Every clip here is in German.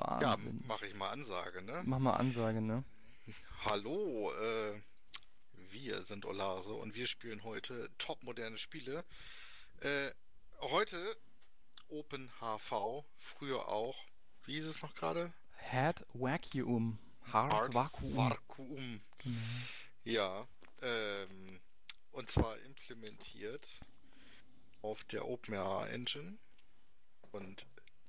Wahnsinn. Ja, mache ich mal Ansage, ne? Mach mal Ansage, ne? Hallo, äh, wir sind Olase und wir spielen heute topmoderne Spiele. Äh, heute Open HV, früher auch, wie hieß es noch gerade? Hard Vacuum. Hard, Hard Vakuum. Vakuum. Genau. Ja, ähm, und zwar implementiert auf der OpenAI Engine und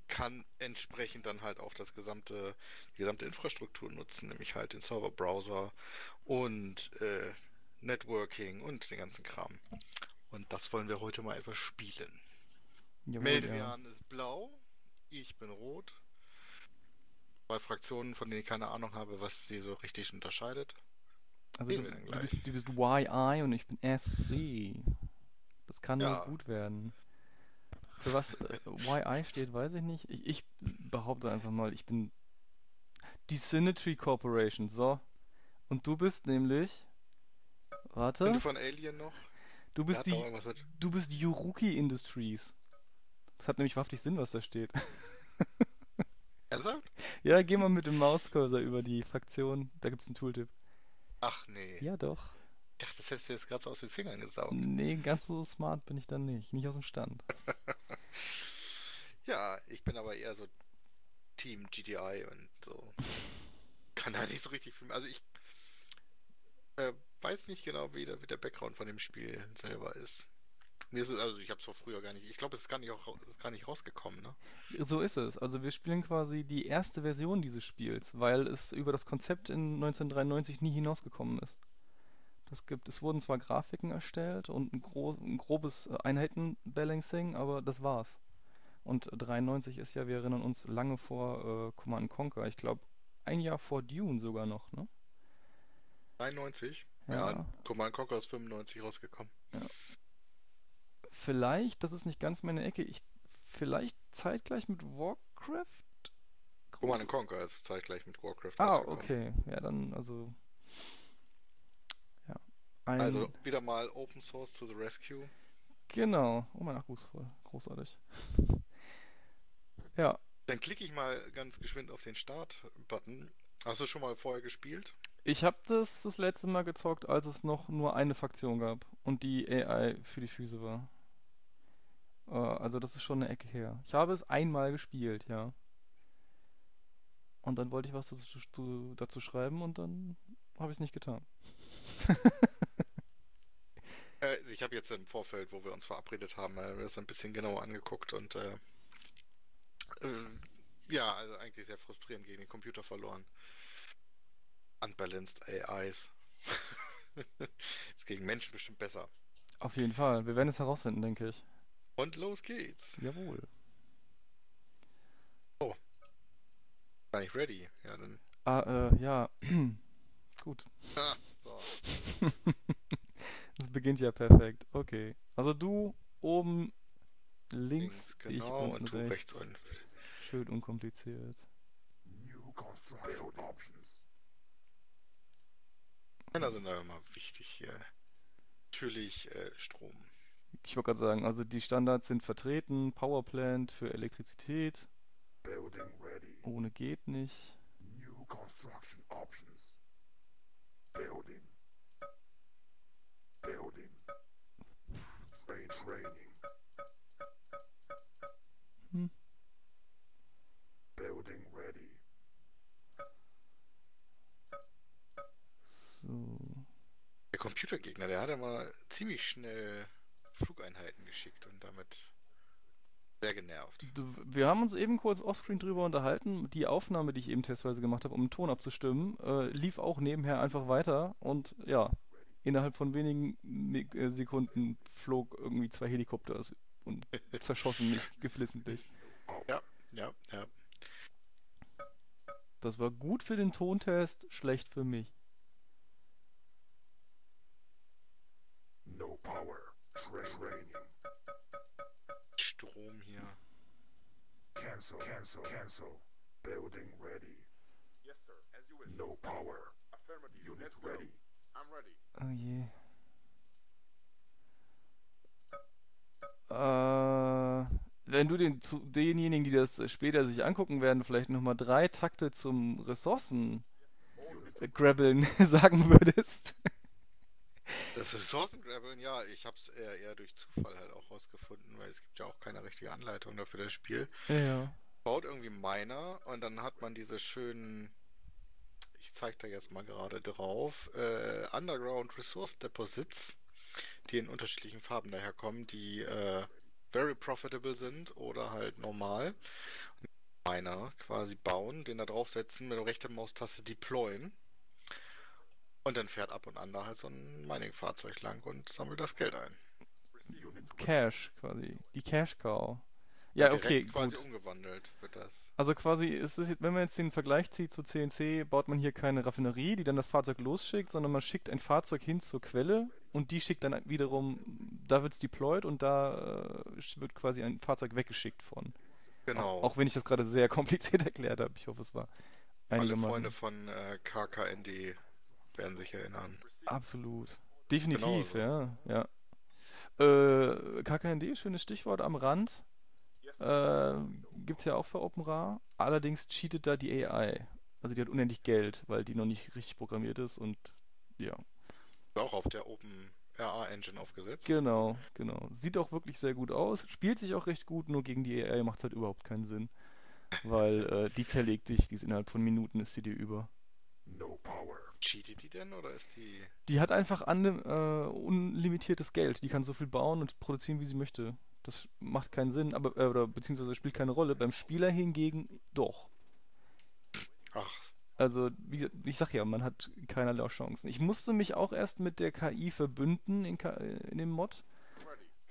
kann entsprechend dann halt auch das gesamte, die gesamte Infrastruktur nutzen, nämlich halt den Server-Browser und äh, Networking und den ganzen Kram. Und das wollen wir heute mal etwas spielen. Jawohl, Meldevian ist blau, ich bin rot. Zwei Fraktionen, von denen ich keine Ahnung habe, was sie so richtig unterscheidet. Also du, du, bist, du bist YI und ich bin SC. Das kann Ja. nur gut werden. Für was äh, YI steht, weiß ich nicht. Ich, ich behaupte einfach mal, ich bin die Symmetry Corporation. So. Und du bist nämlich. Sind du Warte. von Alien noch? Du bist die. Du bist Yuruki Industries. Das hat nämlich wahrhaftig Sinn, was da steht. Ernsthaft? Ja, geh mal mit dem Mauscursor über die Fraktion. Da gibt's einen Tooltip. Ach nee. Ja, doch. Ich dachte, das hättest du jetzt gerade so aus den Fingern gesaugt. Nee, ganz so smart bin ich dann nicht. Nicht aus dem Stand. Ja, ich bin aber eher so Team GDI und so. Kann da nicht so richtig viel. Also ich äh, weiß nicht genau, wie der, wie der Background von dem Spiel selber ist. Mir ist es, also ich habe es vor früher gar nicht. Ich glaube, es ist gar nicht auch gar nicht rausgekommen, ne? So ist es. Also wir spielen quasi die erste Version dieses Spiels, weil es über das Konzept in 1993 nie hinausgekommen ist. Das gibt, es wurden zwar Grafiken erstellt und ein, gro ein grobes äh, Einheitenbalancing, aber das war's. Und 93 ist ja, wir erinnern uns, lange vor äh, Command Conquer. Ich glaube, ein Jahr vor Dune sogar noch, ne? 93? Ja. Ja, Command Conquer ist 95 rausgekommen. Vielleicht, das ist nicht ganz meine Ecke, ich vielleicht zeitgleich mit Warcraft? Command Conquer ist zeitgleich mit Warcraft Ah, okay. Ja, dann, also. Ja. Ein, Also wieder mal Open Source to the Rescue. Genau. Oh, mein Akku ist voll. Großartig. Ja. Dann klicke ich mal ganz geschwind auf den Start-Button. Hast du schon mal vorher gespielt? Ich habe das das letzte Mal gezockt, als es noch nur eine Faktion gab und die AI für die Füße war. Äh, also das ist schon eine Ecke her. Ich habe es einmal gespielt, ja. Und dann wollte ich was dazu, zu, dazu schreiben und dann habe ich es nicht getan. Ich habe jetzt im Vorfeld, wo wir uns verabredet haben, äh, das ein bisschen genauer angeguckt und äh, äh, ja, also eigentlich sehr frustrierend gegen den Computer verloren. Unbalanced AIs. Ist gegen Menschen bestimmt besser. Auf jeden Fall. Wir werden es herausfinden, denke ich. Und los geht's. Jawohl. War ich ready? Ja, dann. Ah, äh, ja. Gut. Ah, so. Beginnt ja perfekt. Okay. Also du oben links, ich genau, unten und rechts. rechts und. Schön unkompliziert. New construction options. Männer sind aber immer wichtig hier. Natürlich äh, Strom. Ich wollte gerade sagen, also die Standards sind vertreten. Powerplant für Elektrizität. Building ready. Ohne geht nicht. New construction options. Building. Building. Train training. Hm. Building ready. So. Der Computergegner, der hat aber ziemlich schnell Flugeinheiten geschickt und damit sehr genervt. Wir haben uns eben kurz offscreen drüber unterhalten. Die Aufnahme, die ich eben testweise gemacht habe, um den Ton abzustimmen, äh, lief auch nebenher einfach weiter. Und ja, innerhalb von wenigen äh, Sekunden flog irgendwie zwei Helikopter und zerschossen mich geflissentlich. Ja, ja, ja. Das war gut für den Tontest, schlecht für mich. No power. Train training. Strom hier. Cancel. Cancel. Cancel. Building ready. Yes, sir. As you wish. No power. Affirmative. Unit Let's go. ready. Ready. Oh je. Äh, wenn du den, zu denjenigen, die das später sich angucken werden, vielleicht nochmal drei Takte zum Ressourcen äh, grabbeln sagen würdest. Das Ressourcengrabbeln, ja, ich hab's eher, eher durch Zufall halt auch rausgefunden, weil es gibt ja auch keine richtige Anleitung dafür das Spiel. Ja. Baut irgendwie Miner und dann hat man diese schönen, ich zeig da jetzt mal gerade drauf, äh, Underground Resource Deposits, die in unterschiedlichen Farben daherkommen, die äh, very profitable sind oder halt normal. Miner quasi bauen, den da draufsetzen, mit der rechten Maustaste deployen. Und dann fährt ab und an da halt so ein Mining-Fahrzeug lang und sammelt das Geld ein. Cash quasi. Die Cash Cow. Ja, okay, quasi gut. umgewandelt wird das. Also quasi ist es, wenn man jetzt den Vergleich zieht zu CNC, baut man hier keine Raffinerie, die dann das Fahrzeug losschickt, sondern man schickt ein Fahrzeug hin zur Quelle und die schickt dann wiederum, da wird es deployed und da äh, wird quasi ein Fahrzeug weggeschickt von. Genau. Auch, auch wenn ich das gerade sehr kompliziert erklärt habe. Ich hoffe, es war Alle einigermaßen. Freunde von äh, KKND werden sich erinnern. Absolut. Definitiv, Genau ja. ja. Äh, KKND, schönes Stichwort am Rand. Äh, gibt's ja auch für OpenRA. Allerdings cheatet da die AI. Also die hat unendlich Geld, weil die noch nicht richtig programmiert ist und ja. Ist auch auf der Open RA Engine aufgesetzt. Genau, genau. Sieht auch wirklich sehr gut aus. Spielt sich auch recht gut, nur gegen die AI macht es halt überhaupt keinen Sinn. Weil äh, die zerlegt dich, die ist innerhalb von Minuten ist sie dir über. No power. Cheatet die denn oder ist die. Die hat einfach an, äh, unlimitiertes Geld. Die kann so viel bauen und produzieren, wie sie möchte. Das macht keinen Sinn, aber äh, oder beziehungsweise spielt keine Rolle. Beim Spieler hingegen doch. Ach, Also, wie, gesagt, ich sag ja, man hat keinerlei Chancen. Ich musste mich auch erst mit der KI verbünden in, K in dem Mod,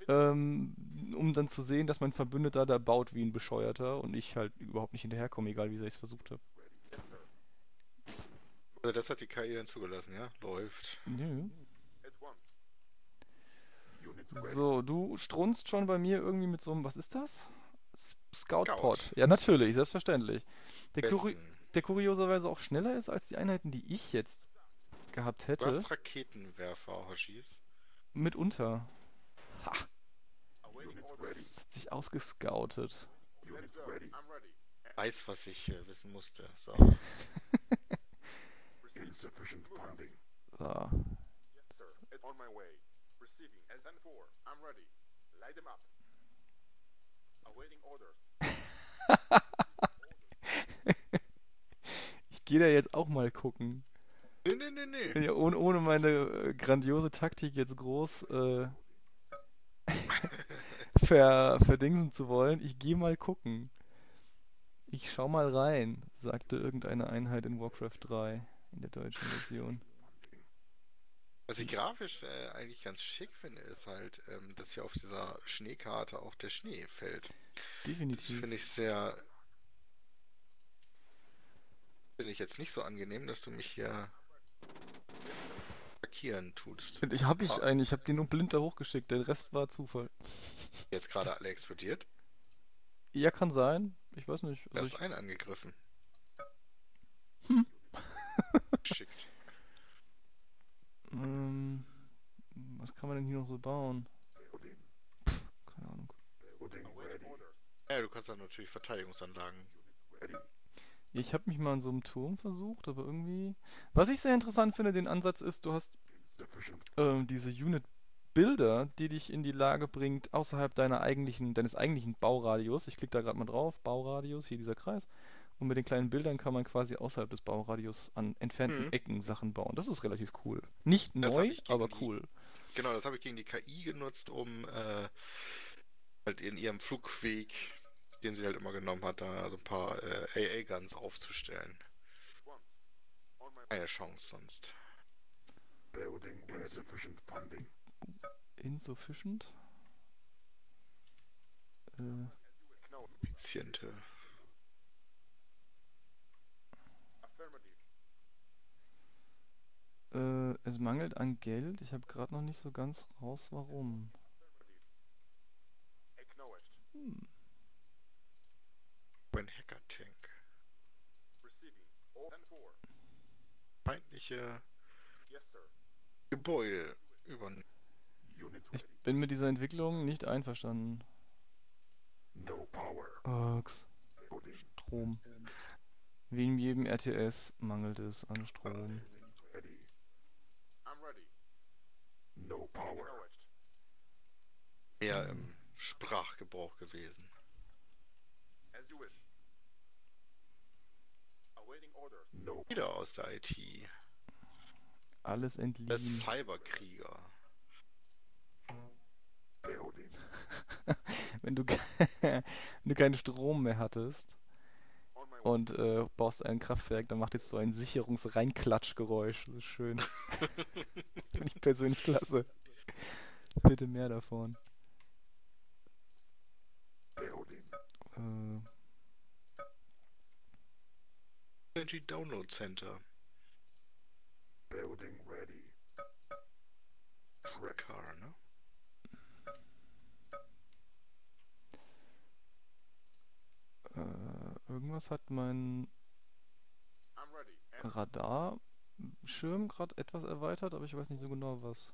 ähm, um dann zu sehen, dass mein Verbündeter da baut wie ein Bescheuerter und ich halt überhaupt nicht hinterherkomme, egal wie sehr ich es versucht habe. also das hat die KI dann zugelassen, ja? Läuft. Nö. At once. Unit ready. So, du strunzt schon bei mir irgendwie mit so einem, was ist das? S- Scout Scout. Pod. Ja, natürlich, selbstverständlich. Der, Kuri der kurioserweise auch schneller ist als die Einheiten, die ich jetzt gehabt Du hätte. hast Raketenwerfer, Hoshis. Mitunter. Ha, das hat sich ausgescoutet. Weiß, was ich äh, wissen musste. So. So. Receiving. SN4. I'm ready. Light them up. Awaiting orders. Ich gehe da jetzt auch mal gucken. Nee, nee, nee, nee. Ja, ohne, ohne meine äh, grandiose Taktik jetzt groß äh, ver, verdingsen zu wollen. Ich gehe mal gucken. Ich schau mal rein, sagte irgendeine Einheit in Warcraft 3 in der deutschen Version. Was ich grafisch äh, eigentlich ganz schick finde, ist halt, ähm, dass hier auf dieser Schneekarte auch der Schnee fällt. Das Definitiv. finde ich sehr. Finde ich jetzt nicht so angenehm, dass du mich hier markieren tust. Ich habe ich einen, ich habe den nur blind da hochgeschickt, der Rest war Zufall. Jetzt gerade alle explodiert. Ja, kann sein. Ich weiß nicht. Da Also ist ich, ein angegriffen. Hm. Schickt. Ähm, was kann man denn hier noch so bauen? Building. Keine Ahnung. Ja, du kannst dann natürlich Verteidigungsanlagen. Ich habe mich mal in so einem Turm versucht, aber irgendwie. Was ich sehr interessant finde, den Ansatz ist, du hast ähm, diese Unit Bilder, die dich in die Lage bringt, außerhalb deiner eigentlichen, deines eigentlichen Bauradius. Ich klicke da gerade mal drauf, Bauradius, hier dieser Kreis. Und mit den kleinen Bildern kann man quasi außerhalb des Bauradius an entfernten Mhm. Ecken Sachen bauen. Das ist relativ cool. Nicht Das neu, aber die- cool. Genau, das habe ich gegen die KI genutzt, um äh, halt in ihrem Flugweg, den sie halt immer genommen hat, da so ein paar äh, AA-Guns aufzustellen. Keine Chance sonst. Building insufficient funding. Insufficient. Äh. Effiziente. Affirmative. Äh, es mangelt an Geld. Ich habe gerade noch nicht so ganz raus, warum. Hm. Ein. Receiving. SN4. Feindliche. Gebäude über. Unit Ich bin mit dieser Entwicklung nicht einverstanden. No power. Strom. Wie in jedem RTS mangelt es an Strom. ready. I'm ready. No power. Eher im Sprachgebrauch gewesen. As you wish. Awaiting orders. No Wieder aus der IT. Alles Der entliehen. Cyberkrieger. building. Wenn du, wenn du keinen Strom mehr hattest. Und äh, baust ein Kraftwerk, dann macht jetzt so ein Sicherungsreinklatschgeräusch. Das ist schön. Finde ich persönlich klasse. Bitte mehr davon. Building. Äh, Energy Download Center. Building ready. Track. Car, ne? äh, irgendwas hat mein Radarschirm gerade etwas erweitert, aber ich weiß nicht so genau was.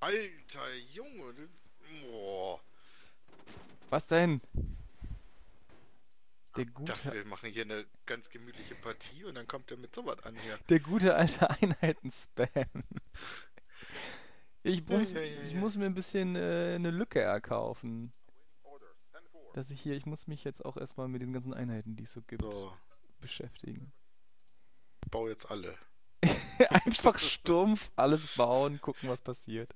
Alter Junge. das- Boah. Was denn? Der Ich dachte, gute, wir machen hier eine ganz gemütliche Partie und dann kommt er mit sowas an hier. der gute alte Einheiten-Spam. Ich muss, ich muss mir ein bisschen äh, eine Lücke erkaufen. Orders. 10-4. Dass ich hier, ich muss mich jetzt auch erstmal mit den ganzen Einheiten, die es so gibt, So, beschäftigen. ich baue jetzt alle. Einfach stumpf alles bauen, gucken, was passiert.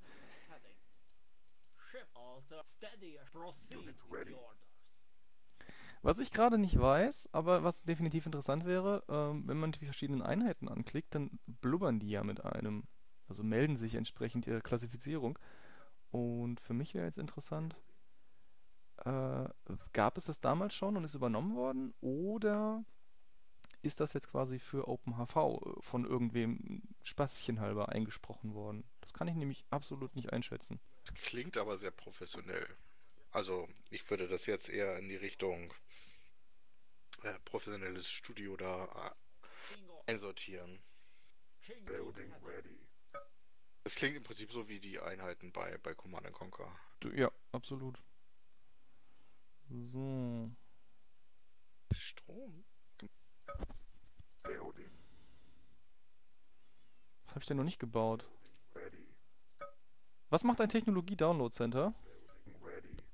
Was ich gerade nicht weiß, aber was definitiv interessant wäre, ähm, wenn man die verschiedenen Einheiten anklickt, dann blubbern die ja mit einem. Also melden sich entsprechend ihrer Klassifizierung. Und für mich wäre jetzt interessant, äh, gab es das damals schon und ist übernommen worden? Oder ist das jetzt quasi für OpenHV äh, von irgendwem spaßchenhalber eingesprochen worden? Das kann ich nämlich absolut nicht einschätzen. Das klingt aber sehr professionell. Also, ich würde das jetzt eher in die Richtung äh, professionelles Studio da äh, einsortieren. Building ready. Das klingt im Prinzip so wie die Einheiten bei, bei Command Conquer. Du, ja, absolut. So. Strom? Was habe ich denn noch nicht gebaut? Was macht ein Technologie-Download-Center?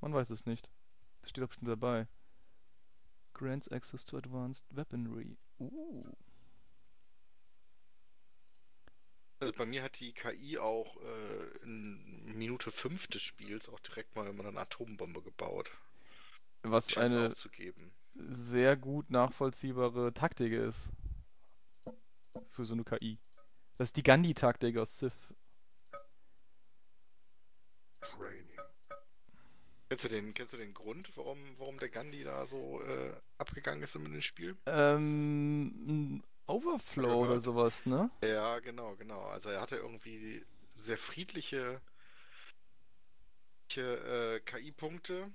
Man weiß es nicht. Das steht doch bestimmt dabei. Grants access to advanced weaponry. Uh. Also bei mir hat die KI auch äh, in Minute 5 des Spiels auch direkt mal immer eine Atombombe gebaut. Was Scheint's eine auch zu geben. sehr gut nachvollziehbare Taktik ist. Für so eine KI. Das ist die Gandhi-Taktik aus Civ. Training. Kennst du den, kennst du den Grund, warum, warum der Gandhi da so äh, abgegangen ist in dem Spiel? Ähm, Overflow oder Gehört. sowas, ne? Ja, genau, genau. Also er hatte irgendwie sehr friedliche äh, KI-Punkte,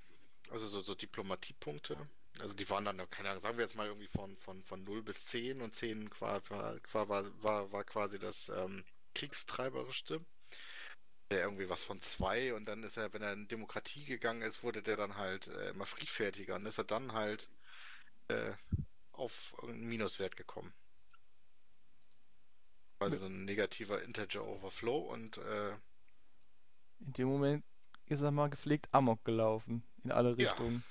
also so, so Diplomatiepunkte. Also die waren dann, keine Ahnung, sagen wir jetzt mal irgendwie von, von, von 0 bis 10 und 10 war, war, war, war, quasi das ähm, Kriegstreiberischste. Der irgendwie was von 2 und dann ist er, wenn er in Demokratie gegangen ist, wurde der dann halt äh, immer friedfertiger und ist er dann halt äh, auf irgendeinen Minuswert gekommen. Quasi so ein negativer Integer Overflow und äh, In dem Moment ist er mal gepflegt Amok gelaufen. In alle Ja. Richtungen.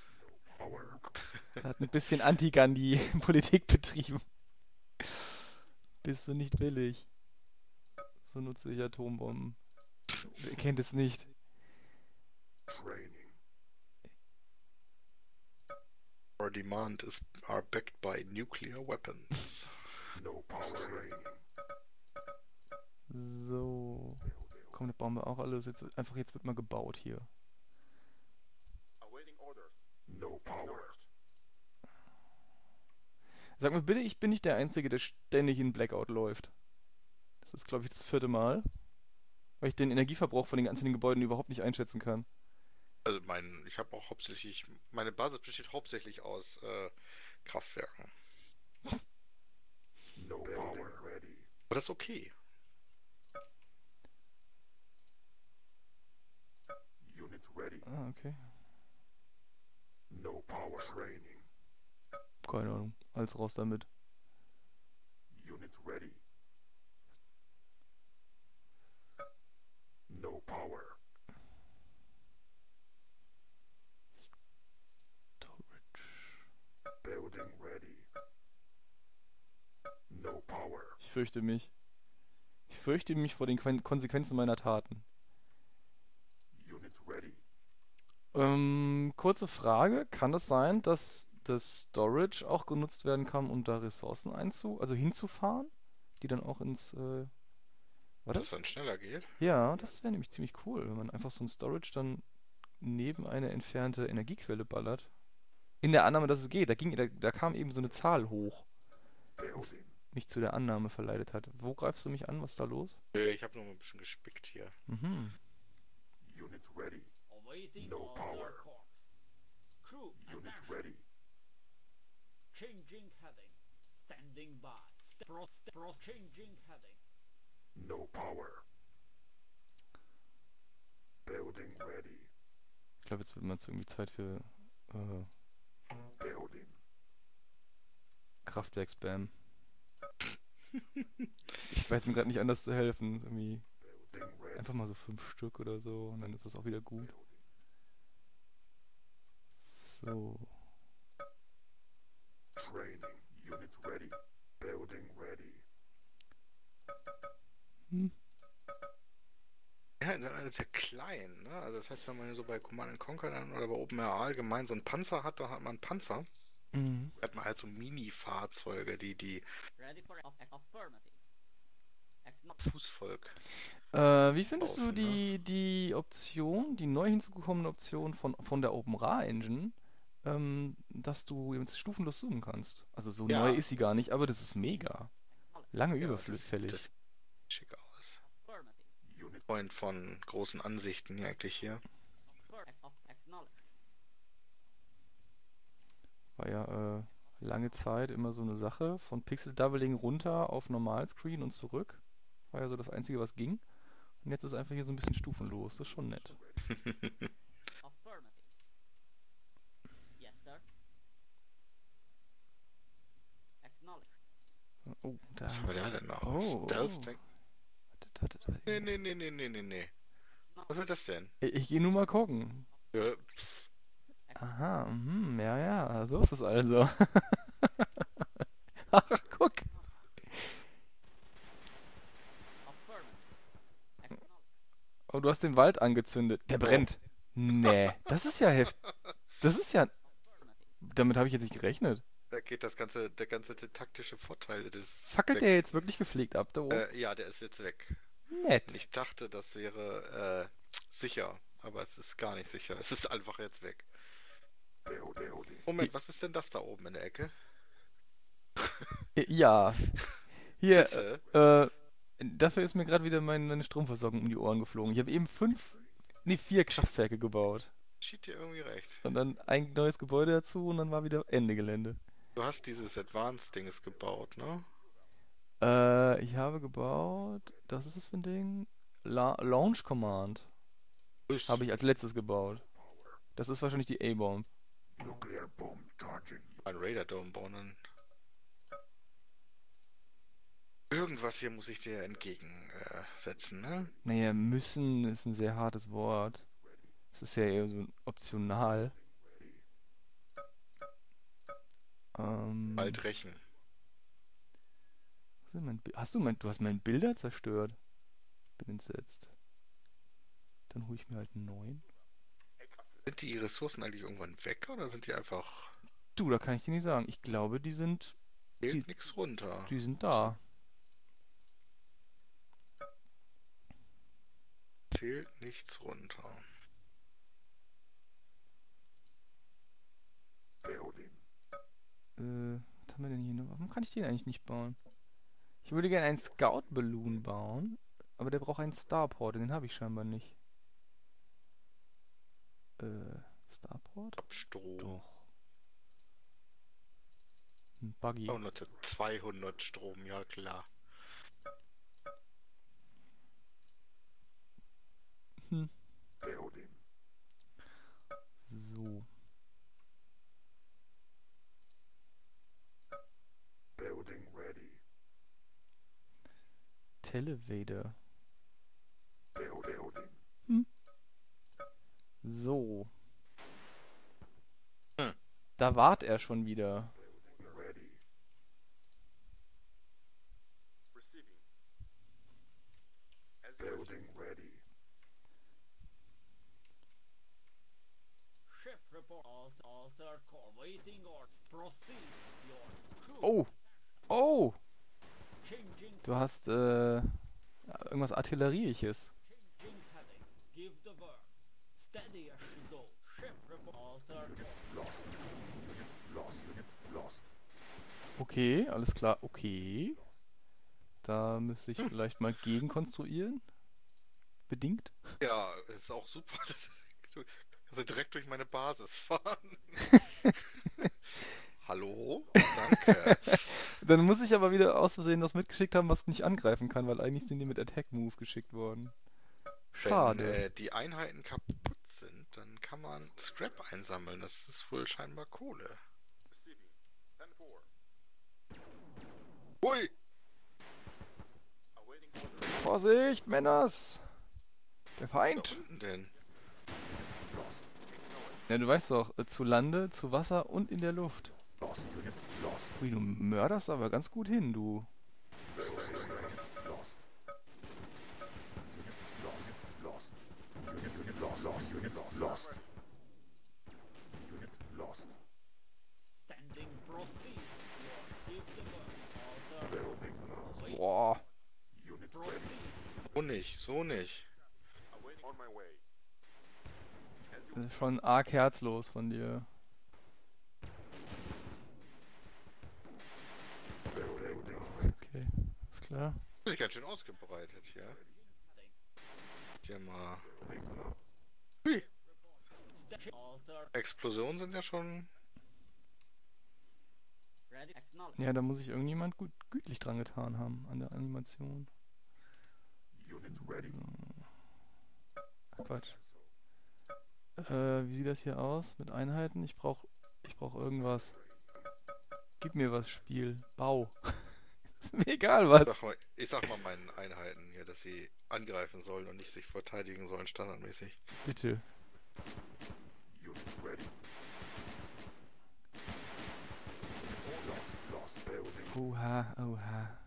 Er hat ein bisschen Anti-Gandhi-Politik betrieben. Bist du nicht billig? So nutze ich Atombomben. Wer kennt es nicht? Training. our demand is are backed by nuclear weapons. No power training. So. Komm, da bauen wir auch alles. Jetzt, einfach jetzt wird mal gebaut hier. Sag mir bitte, ich bin nicht der Einzige, der ständig in Blackout läuft. Das ist, glaube ich, das vierte Mal. Weil ich den Energieverbrauch von den einzelnen Gebäuden überhaupt nicht einschätzen kann. Also mein, ich habe auch hauptsächlich, meine Basis besteht hauptsächlich aus äh, Kraftwerken. No power ready. Aber das ist okay. Ready. Ah, okay. No power training. Keine Ahnung. Alles raus damit. Unit ready. No power. Storage. Building ready. No power. Ich fürchte mich. Ich fürchte mich vor den Quen- Konsequenzen meiner Taten. Unit ready. Ähm, kurze Frage. Kann es sein, dass das Storage auch genutzt werden kann, um da Ressourcen einzu... also hinzufahren? Die dann auch ins... Äh, war Dass das? es dann schneller geht. Ja, das wäre nämlich ziemlich cool, wenn man einfach so ein Storage dann neben eine entfernte Energiequelle ballert. In der Annahme, dass es geht. Da, ging, da, da kam eben so eine Zahl hoch, Building. mich zu der Annahme verleitet hat. Wo greifst du mich an? Was ist da los? Äh, Ich habe nur mal ein bisschen gespickt hier. Mhm. Unit ready. Awaiting No power. Crew Unit attention. ready. Changing heading. Standing by. St pro st pro changing heading. No power. Building ready. Ich glaube, jetzt wird jetzt irgendwie Zeit für äh, Building. Kraftwerk-Spam. ich weiß mir gerade nicht anders zu helfen. Irgendwie einfach mal so fünf Stück oder so und dann ist das auch wieder gut. So. Training. Unit ready. Building ready. Hm. Ja, die sind alle sehr klein, ne? Also das heißt, wenn man so bei Command Conquer dann oder bei OpenRA allgemein so einen Panzer hat, dann hat man einen Panzer. Mhm. Hat man halt so Mini-Fahrzeuge, die die. Fußvolk. Äh, wie findest du Laufen, ne? die, die Option, die neu hinzugekommene Option von, von der OpenRA Engine, ähm, dass du jetzt stufenlos zoomen kannst? Also so Ja. neu ist sie gar nicht, aber das ist mega. Lange Ja, überfällig. Das, das schick aus. Freund von großen Ansichten eigentlich hier. War ja äh, lange Zeit immer so eine Sache von Pixel Doubling runter auf Normalscreen und zurück. War ja so das Einzige, was ging. Und jetzt ist einfach hier so ein bisschen stufenlos. Das ist schon nett. Affirmative. Yes, sir. Acknowledge. Oh, da. Was war der denn noch? Oh, Stealth oh. Tank? Wartet, wartet, wartet. Nee, nee, nee, nee, nee, nee, nee. Was wird das denn? Ich, ich gehe nur mal gucken. Ja, Aha, mhm, ja, ja, so ist es also. Ach, guck. Oh, du hast den Wald angezündet. Der brennt. Nee, das ist ja heftig. Das ist ja. Damit habe ich jetzt nicht gerechnet. Da geht das ganze, der ganze taktische Vorteil des. Fackelt weg. der jetzt wirklich gepflegt ab da oben? Äh, ja, der ist jetzt weg. Nett. Ich dachte, das wäre äh, sicher, aber es ist gar nicht sicher. Es ist einfach jetzt weg. Moment, was ist denn das da oben in der Ecke? Äh, Ja. Hier, Bitte? äh, dafür ist mir gerade wieder mein, meine Stromversorgung um die Ohren geflogen. Ich habe eben fünf, nee, vier Kraftwerke gebaut. Schied dir irgendwie recht. Und dann ein neues Gebäude dazu und dann war wieder Ende Gelände. Du hast dieses Advanced-Dings gebaut, ne? Äh, ich habe gebaut, das ist das für ein Ding? La Launch Command habe ich als letztes gebaut. Das ist wahrscheinlich die A-Bomb. Nuclear bomb charging. ein Raider Dome bauen. Irgendwas hier muss ich dir entgegensetzen, setzen, ne? Naja, müssen ist ein sehr hartes Wort. Es ist ja eher so optional. Ähm, Bi- hast du mein, du hast meinen Bilder zerstört? Bin entsetzt. Dann hole ich mir halt einen neuen. Sind die Ressourcen eigentlich irgendwann weg oder sind die einfach. Du, da kann ich dir nicht sagen. Ich glaube, die sind, Fehlt nichts runter. die sind da. Zählt nichts runter. Building. Äh, was haben wir denn hier noch? Warum kann ich den eigentlich nicht bauen? Ich würde gerne einen Scout Balloon bauen, aber der braucht einen Starport, den habe ich scheinbar nicht. Äh, Starport? Strom. Doch. Ein Buggy. Oh, nur 200 Strom, ja klar. Hm. Building. So. Building ready. Build building. So. Hm. Da wart er schon wieder. Oh! Oh! Du hast äh, irgendwas Artillerieisches. Okay, alles klar. Okay. Da müsste ich vielleicht mal gegenkonstruieren. Bedingt. Ja, ist auch super. Dass sie direkt durch meine Basis fahren. Hallo? Danke. Dann muss ich aber wieder aus Versehen das mitgeschickt haben, was nicht angreifen kann, weil eigentlich sind die mit Attack Move geschickt worden. Schade. Wenn äh, die Einheiten kaputt sind, dann kann man Scrap einsammeln. Das ist wohl scheinbar Kohle. Receiving. 10-4. Hui! Vorsicht, Männers! Der Feind! denn? Ja, du weißt doch, äh, zu Lande, zu Wasser und in der Luft. Lost. Unit lost. Ui, du mörderst aber ganz gut hin, du. Boah. So nicht, so nicht. Das ist schon arg herzlos von dir. Building. Okay, alles klar. Bin ich ganz schön ausgebreitet hier. Heading. Hier mal. Hui! Explosionen sind ja schon. Ja, da muss sich irgendjemand gut, gütlich dran getan haben an der Animation. Unit ready. Ach, Quatsch. Äh, wie sieht das hier aus mit Einheiten? Ich brauch, ich brauch irgendwas. Gib mir was, Spiel. Bau. ist mir egal was. Sag mal, ich sag mal meinen Einheiten hier, dass sie angreifen sollen und nicht sich verteidigen sollen, standardmäßig. Bitte. Oha, oha.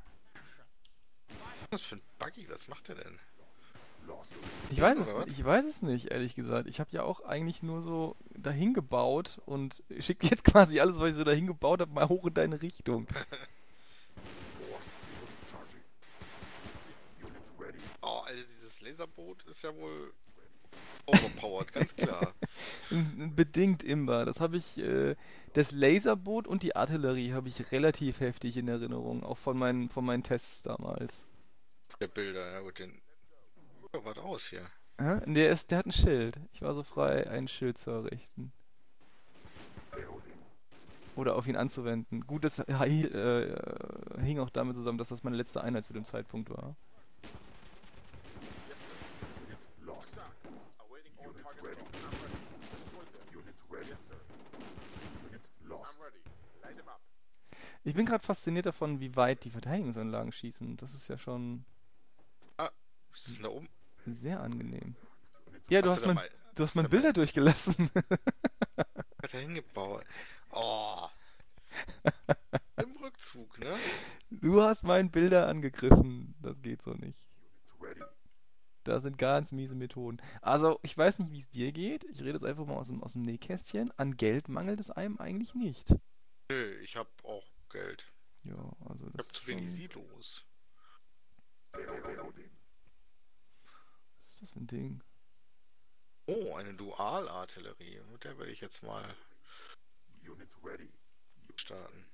Was für ein Buggy, was macht der denn? Ich weiß es, ich weiß es nicht, ehrlich gesagt. Ich habe ja auch eigentlich nur so dahin gebaut und schicke jetzt quasi alles, was ich so dahin gebaut habe, mal hoch in deine Richtung. Force field charging. Unit ready. Oh, also dieses Laserboot ist ja wohl overpowered, ganz klar. Bedingt Imba. Das habe ich, äh, das Laserboot und die Artillerie habe ich relativ heftig in Erinnerung, auch von meinen, von meinen Tests damals. Der Bilder, ja gut, den. Oh, was aus hier? Hä? Der, ist, der hat ein Schild. Ich war so frei, ein Schild zu errichten. Oder auf ihn anzuwenden. Gut, das äh, hing auch damit zusammen, dass das meine letzte Einheit zu dem Zeitpunkt war. Yes, sir. Received. Lost. Awaiting all Unit target ready. drone. I'm ready. Destroy them. Unit ready. Yes, sir. Unit lost. I'm ready. Light them up. Ich bin gerade fasziniert davon, wie weit die Verteidigungsanlagen schießen. Das ist ja schon Was ist denn da oben? sehr angenehm. Ja, du hast, da mein, mal, du hast hast mein du Bilder durchgelassen. hat er hingebaut. Oh. Im Rückzug, ne? Du hast meinen Bilder angegriffen. Das geht so nicht. Das sind ganz miese Methoden. Also, ich weiß nicht, wie es dir geht. Ich rede jetzt einfach mal aus dem, aus dem Nähkästchen. An Geld mangelt es einem eigentlich nicht. Nö, ich hab auch Geld. Ja, also Ich das hab ist zu wenig schon- Silos. Was ist das für ein Ding? Oh, eine Dualartillerie. Mit der werde ich jetzt mal Unit ready. starten.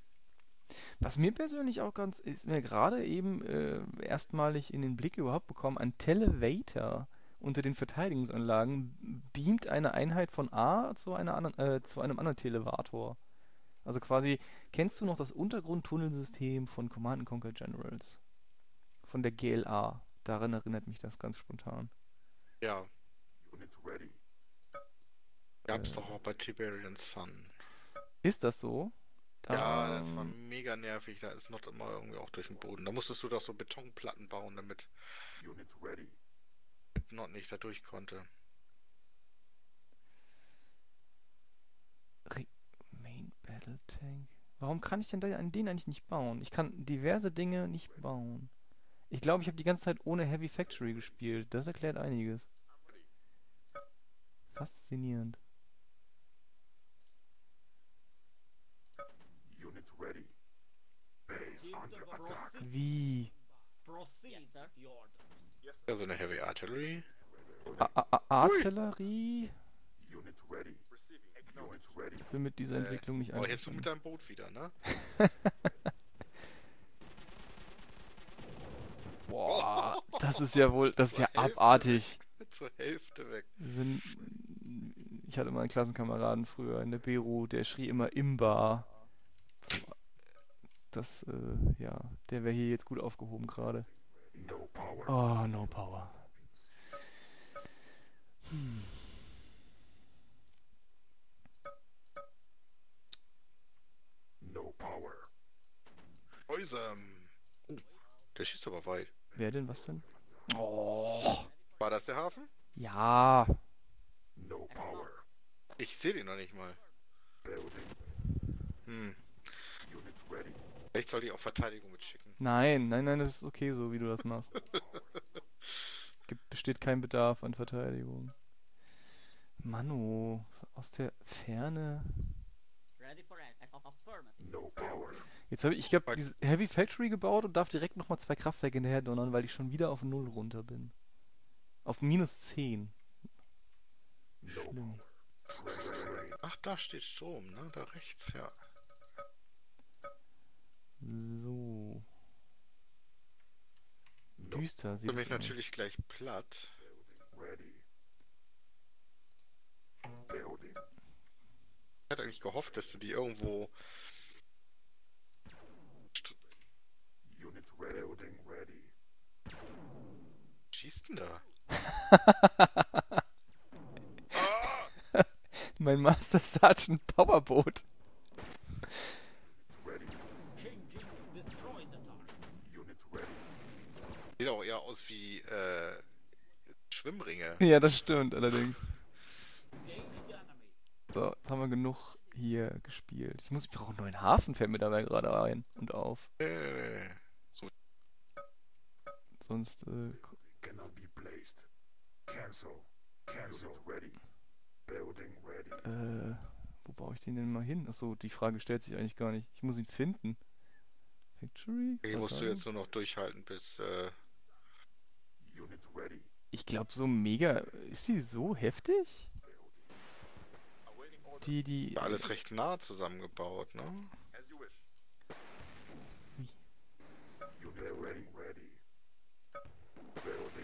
Was mir persönlich auch ganz, ist mir gerade eben äh, erstmalig in den Blick überhaupt bekommen, ein Televator unter den Verteidigungsanlagen beamt eine Einheit von A zu, einer anderen, äh, zu einem anderen Televator. Also quasi, kennst du noch das Untergrundtunnelsystem von Command Conquer Generals? Von der GLA. Daran erinnert mich das ganz spontan. Ja. Gab's Äh. doch auch bei Tiberian Sun. Ist das so? Ja, das war mega nervig. Da ist Not immer irgendwie auch durch den Boden. Da musstest du doch so Betonplatten bauen, damit Unit ready. Not nicht da durch konnte. Re Main Battle Tank. Warum kann ich denn da an den eigentlich nicht bauen? Ich kann diverse Dinge nicht bauen. Ich glaube, ich habe die ganze Zeit ohne Heavy Factory gespielt. Das erklärt einiges. Faszinierend. Unit ready. Base Give under the attack. proceed. Wie? Proceed with the orders. Yes, sir. Ja, so eine Heavy Artillery. A A A Artillerie? Unit ready. Receiving. Unit Acknowledged. ready. Ich bin mit dieser Äh, Entwicklung nicht Oh, jetzt du einverstanden. mit deinem Boot wieder, ne? Boah, das ist ja wohl, das ist ja abartig. Zur Hälfte weg. Wenn, ich hatte mal einen Klassenkameraden früher in der Beru, der schrie immer Imba. Das, äh, ja, der wäre hier jetzt gut aufgehoben gerade. No power. Oh, no power. No power. Häuser. Oh, der schießt aber weit. Wer denn, was denn? Oh, War das der Hafen? ja. No power. Ich sehe den noch nicht mal. Hm. Unit ready. Vielleicht soll ich auch Verteidigung mitschicken. Nein, nein, nein, das ist okay so, wie du das machst. Gibt, besteht kein Bedarf an Verteidigung. Manu, aus der Ferne. No power. Jetzt habe ich, ich hab diese Heavy Factory gebaut und darf direkt nochmal zwei Kraftwerke hinterher donnern, weil ich schon wieder auf Null runter bin. Auf minus 10. No Schlimm. Ach, da steht Strom, ne? Da rechts, ja. So. Düster sieht mich es aus. natürlich gleich platt. Ich hatte eigentlich gehofft, dass du die irgendwo. St- Unit ready. Building ready. Schießt denn da? Mein Master Sergeant Powerboat. Ready. Sieht auch eher aus wie äh, Schwimmringe. Ja, das stimmt allerdings. So, jetzt haben wir genug hier gespielt. Ich muss, ich brauche einen neuen Hafen, fällt mir dabei gerade ein und auf. Äh, Sonst, äh, Cancel. Cancel. Ready. Building ready. äh, wo baue ich den denn mal hin? Achso, die Frage stellt sich eigentlich gar nicht. Ich muss ihn finden. Factory? hier musst du jetzt nur noch durchhalten bis. Äh, Unit ready. Ich glaube, so mega. Ist die so heftig? Die, die. alles recht nah zusammengebaut, ne? As you wish.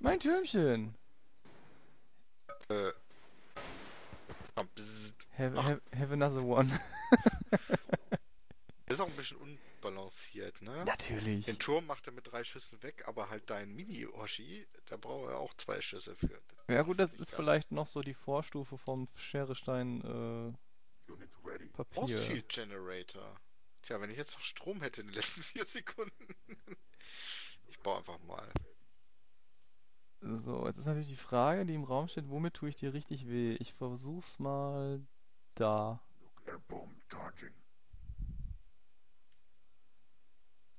Mein Türmchen! Äh. Have, Ach. have, have another one. Ist auch ein bisschen unbalanciert, ne? Natürlich. Den Turm macht er mit drei Schüssen weg, aber halt dein Mini-Oshi, da braucht er auch zwei Schüsse für. Ja gut, das nicht ist ganz. vielleicht noch so die Vorstufe vom Scherestein äh, Papier. Force-Field Generator. Tja, wenn ich jetzt noch Strom hätte in den letzten vier Sekunden. ich baue einfach mal. So, jetzt ist natürlich die Frage, die im Raum steht, womit tue ich dir richtig weh? Ich versuch's mal da. Nuclear bomb charging.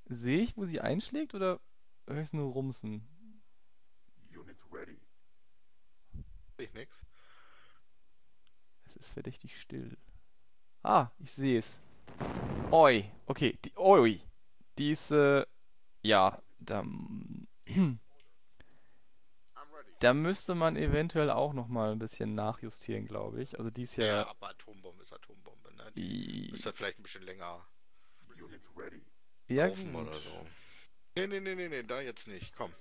Sehe ich, wo sie einschlägt oder höre ich es nur rumsen? Unit ready. Sehe ich nix. Es ist verdächtig still. Ah, ich sehe es. Oi, okay, die, oi. Die ist, äh, ja, da. da müsste man eventuell auch noch mal ein bisschen nachjustieren, glaube ich. Also die ist ja, Ja, aber Atombombe ist Atombombe, ne? Die i- müsste vielleicht ein bisschen länger ja gut. oder so. Nee, nee, nee, nee, nee, da jetzt nicht. Komm.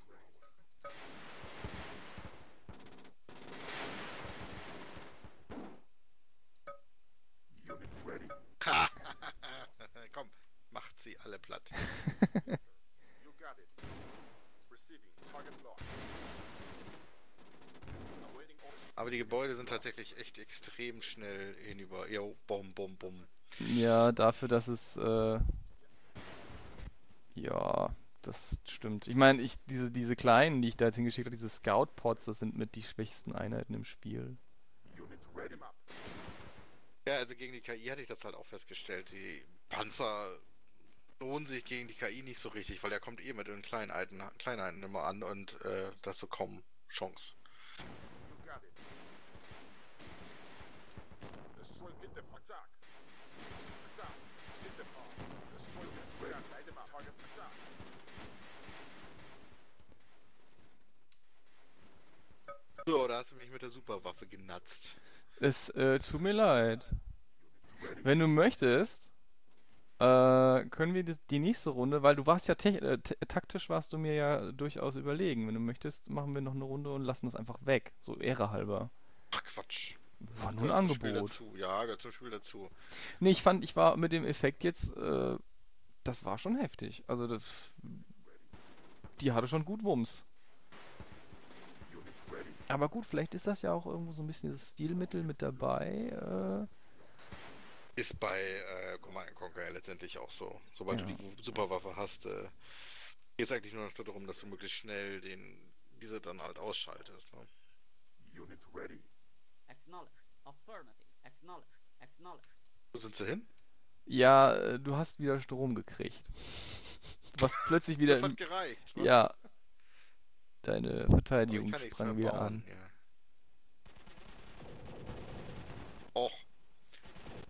Unit ready. Komm, macht sie alle platt. You got it. Receiving. Target locked. Aber die Gebäude sind tatsächlich echt extrem schnell hinüber. Jo, bom, bom, bom. Ja, dafür, dass es, äh, ja, das stimmt. Ich meine, ich, diese, diese kleinen, die ich da jetzt hingeschickt habe, diese Scout-Pods, das sind mit die schwächsten Einheiten im Spiel. Ja, also gegen die KI hatte ich das halt auch festgestellt. Die Panzer lohnen sich gegen die KI nicht so richtig, weil der kommt eh mit den Kleinheiten, Kleinheiten immer an und äh, das so kaum Chance. It. Destroy hit them. Attack. Attack. Hit them. Destroy them. Yeah, light them up. Target attack. So, da hast du mich mit der Superwaffe genatzt. Es äh, tut mir leid. Wenn du möchtest, äh, können wir die nächste Runde, weil du warst ja äh, taktisch warst du mir ja durchaus überlegen. Wenn du möchtest, machen wir noch eine Runde und lassen das einfach weg, so ehre halber. Ach Quatsch. War nur ein Gehört Angebot. Dazu. Ja, gehört zum Spiel dazu. Nee, ich fand, ich war mit dem Effekt jetzt, äh, das war schon heftig. Also das, die hatte schon gut Wumms. Aber gut, vielleicht ist das ja auch irgendwo so ein bisschen das Stilmittel mit dabei. Ist bei äh, Command Conquer letztendlich auch so. Sobald Ja. du die Superwaffe hast, äh, geht es eigentlich nur noch darum, dass du möglichst schnell den, diese dann halt ausschaltest. Ne? Unit ready. Acknowledged. Affirmative. Acknowledged. Acknowledged. Wo sind sie hin? Ja, äh, du hast wieder Strom gekriegt. Du warst plötzlich wieder Das hat gereicht. wa? Ja. Deine Verteidigung sprang wieder bauen, an. Ja. Och.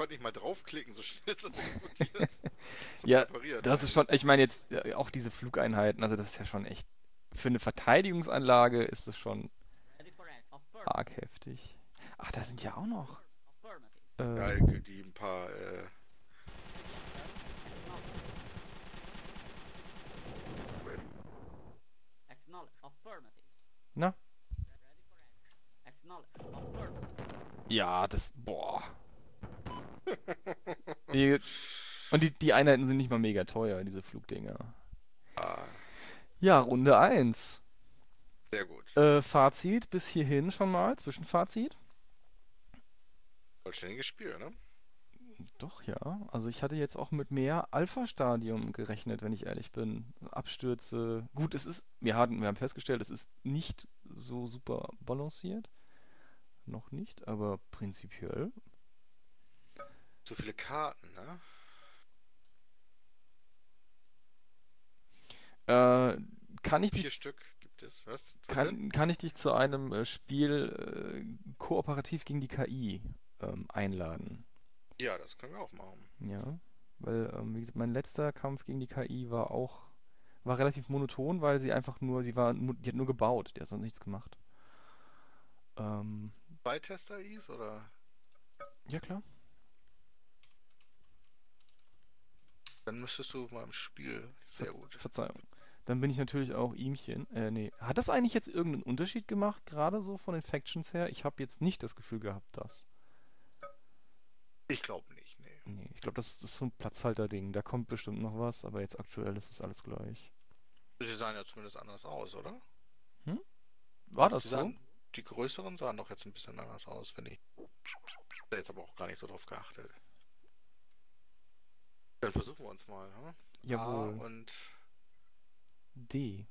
Ich konnte nicht mal draufklicken, so schnell ist das explodiert. Ja, Reparieren. Das ist schon, ich meine jetzt äh, auch diese Flugeinheiten, also das ist ja schon echt, für eine Verteidigungsanlage ist es schon arg heftig. Ach, da sind ja auch noch. Äh, Geil, die ein paar, äh, na? Ja, das, boah. Die, und die, die Einheiten sind nicht mal mega teuer, diese Flugdinger. ah, Ja, Runde 1. sehr gut. Äh, Fazit bis hierhin schon mal, Zwischenfazit. Vollständiges Spiel, ne? Doch, ja. Also ich hatte jetzt auch mit mehr Alpha-Stadium gerechnet, wenn ich ehrlich bin. Abstürze. Gut, es ist, wir hatten, wir haben festgestellt, es ist nicht so super balanciert. Noch nicht, aber prinzipiell. So viele Karten, ne? Äh, kann ich Vier dich, Stück gibt es. Was? Was kann, kann ich dich zu einem äh, Spiel äh, kooperativ gegen die KI ähm, einladen? Ja, das können wir auch machen. Ja, weil, ähm, wie gesagt, mein letzter Kampf gegen die KI war auch, war relativ monoton, weil sie einfach nur, sie war, die hat nur gebaut, die hat sonst nichts gemacht. Ähm, Bei Tester Is oder? ja klar. Dann müsstest du mal im Spiel. Sehr Ver gut. Verzeihung. Dann bin ich natürlich auch ihmchen. Äh, nee. Hat das eigentlich jetzt irgendeinen Unterschied gemacht, gerade so von den Factions her? Ich habe jetzt nicht das Gefühl gehabt, dass. Ich glaube nicht, nee. Nee, ich glaube, das, das ist so ein Platzhalter-Ding. Da kommt bestimmt noch was, aber jetzt aktuell ist es alles gleich. Sie sahen ja zumindest anders aus, oder? War das Sie so? sahen, die größeren sahen doch jetzt ein bisschen anders aus, finde ich. Da jetzt aber auch gar nicht so drauf geachtet. Dann versuchen wir uns mal, hm? Jawohl. A und D.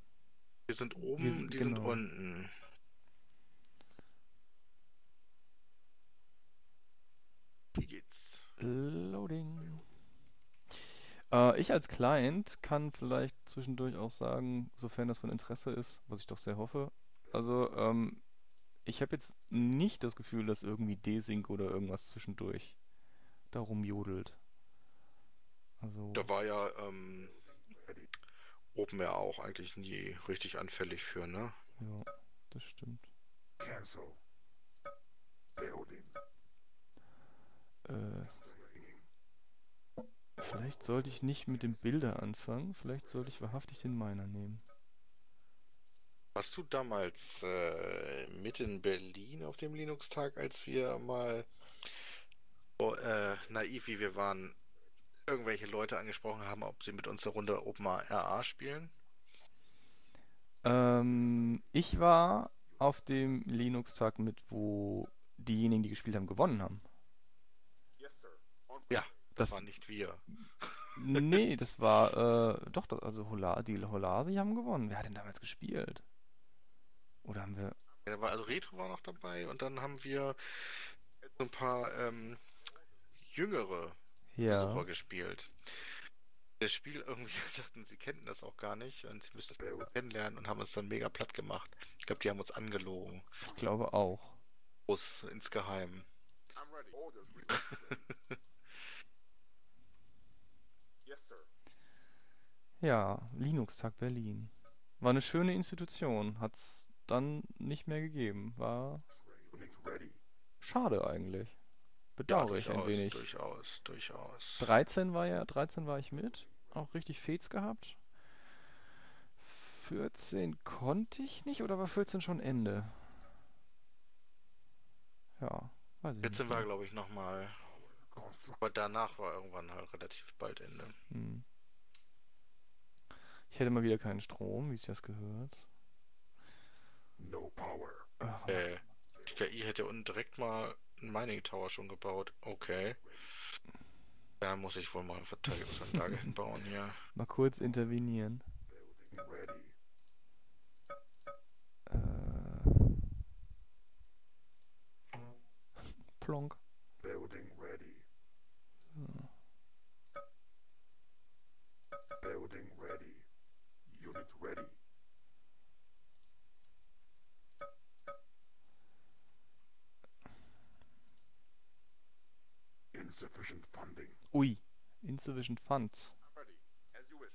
wir sind oben, Wir sind- die sind genau. unten. Wie geht's? Loading. Äh, ich als Client kann vielleicht zwischendurch auch sagen, sofern das von Interesse ist, was ich doch sehr hoffe. Also, ähm, ich habe jetzt nicht das Gefühl, dass irgendwie Desync oder irgendwas zwischendurch da rumjodelt. Also, Da war ja ähm, Open ja auch eigentlich nie richtig anfällig für, ne? ja, das stimmt. Cancel. Building. Äh, vielleicht sollte ich nicht mit dem Bilder anfangen, vielleicht sollte ich wahrhaftig den Miner nehmen. Warst du damals äh, mit in Berlin auf dem Linux-Tag, als wir mal so äh, naiv wie wir waren, irgendwelche Leute angesprochen haben, ob sie mit uns eine Runde OpenRA spielen? Ähm, ich war auf dem Linux-Tag mit, wo diejenigen, die gespielt haben, gewonnen haben. Yes, Ja, das, Das- waren nicht wir. Nee, das war, äh, doch, das, also Hola, die Holasi haben gewonnen. Wer hat denn damals gespielt? Oder haben wir, Ja, da war, also Retro war noch dabei und dann haben wir so ein paar ähm, jüngere ja, Besucher gespielt. Das Spiel irgendwie dachten, sie kennen das auch gar nicht und sie müssten es nur kennenlernen und haben uns dann mega platt gemacht. Ich glaube, die haben uns angelogen. ich glaube auch. Groß insgeheim. I'm ready. Orders yes, sir. Ja, Linux-Tag Berlin. War eine schöne Institution. Hat's dann nicht mehr gegeben. War schade eigentlich. Bedauere ich ein wenig. Durchaus, durchaus. 13 war ja, 13 war ich mit. Auch richtig Fets gehabt. 14 konnte ich nicht oder war 14 schon Ende? Ja, weiß ich 14 nicht. war, glaube ich, nochmal. Aber danach war irgendwann halt relativ bald Ende. Hm. Ich hätte mal wieder keinen Strom, wie es das gehört. No power. Ah, Äh, die KI hätte unten direkt mal einen Mining Tower schon gebaut. Okay. Da muss ich wohl mal eine Verteidigungsanlage hinbauen hier. Mal kurz intervenieren. Äh. Plonk. Insufficient funding. Ui, insufficient funds. Ready. As you wish.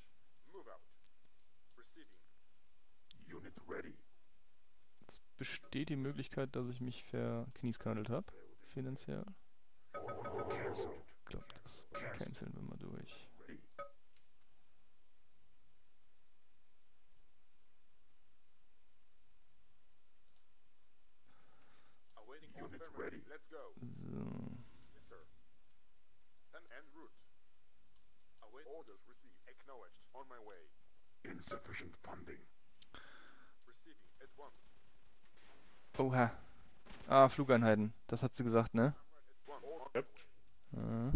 Move out. Receiving. Unit ready. Es besteht die Möglichkeit, dass ich mich verknieskandelt habe. Finanziell. Ich glaube, das canceln wir mal durch. Ready. Awaiting Unit confirmation. ready. Let's go. So. Yes, sir. Send en route. Await orders received. Acknowledged. On my way. Insufficient funding. Receiving at once. Oha. Ah, Flugeinheiten. Das hat sie gesagt, ne? Yep. Äh.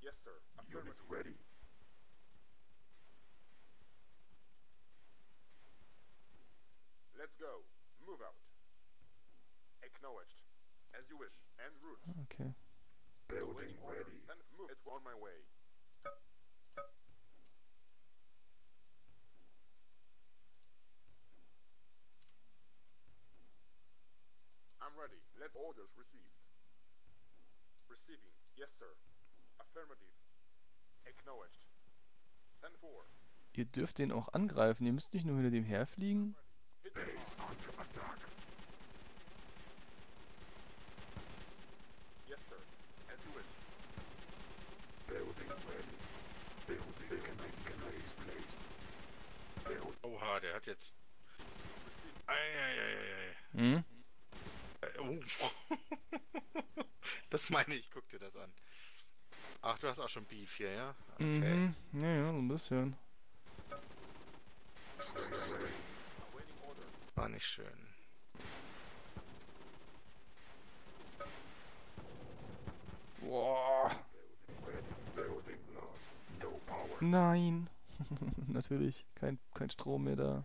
Yes, sir. Unit ready. Let's go. Move out. Acknowledged. As you wish. En route. Okay. Building ready. Then move. It on my way. I'm ready. Let's orders received. Receiving. Yes, sir. Affirmative. Acknowledged. 10-4. Ihr dürft den auch angreifen. Ihr müsst nicht nur hinter dem herfliegen. Base under attack. Yes, sir. As you wish. Building ready. Building beacon base placed. Build. Oha, der hat jetzt. Eieieiei. Hm? Oh. das meine ich, guck dir das an. Ach, du hast auch schon Beef hier, ja? Okay. Mhm. Ja, ja, so ein bisschen. War nicht schön. Boah. Nein. Natürlich. Kein, kein Strom mehr da.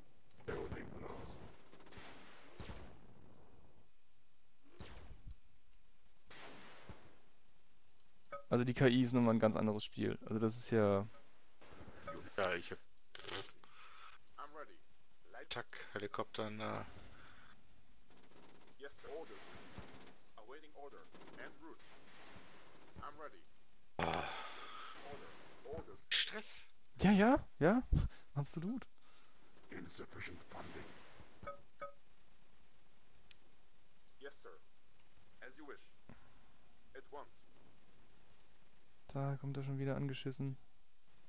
Also die KI ist nochmal ein ganz anderes Spiel. Also das ist ja. Ja, ich hab I'm ready. Light. Tack, Helikopter, na. Yes. Orders received. Awaiting orders. En route. I'm ready. Ah, Orders. Orders. Stress. Ja, ja, ja. Absolut. Insufficient funding. Yes, sir. As you wish. At once. Da kommt er schon wieder angeschissen.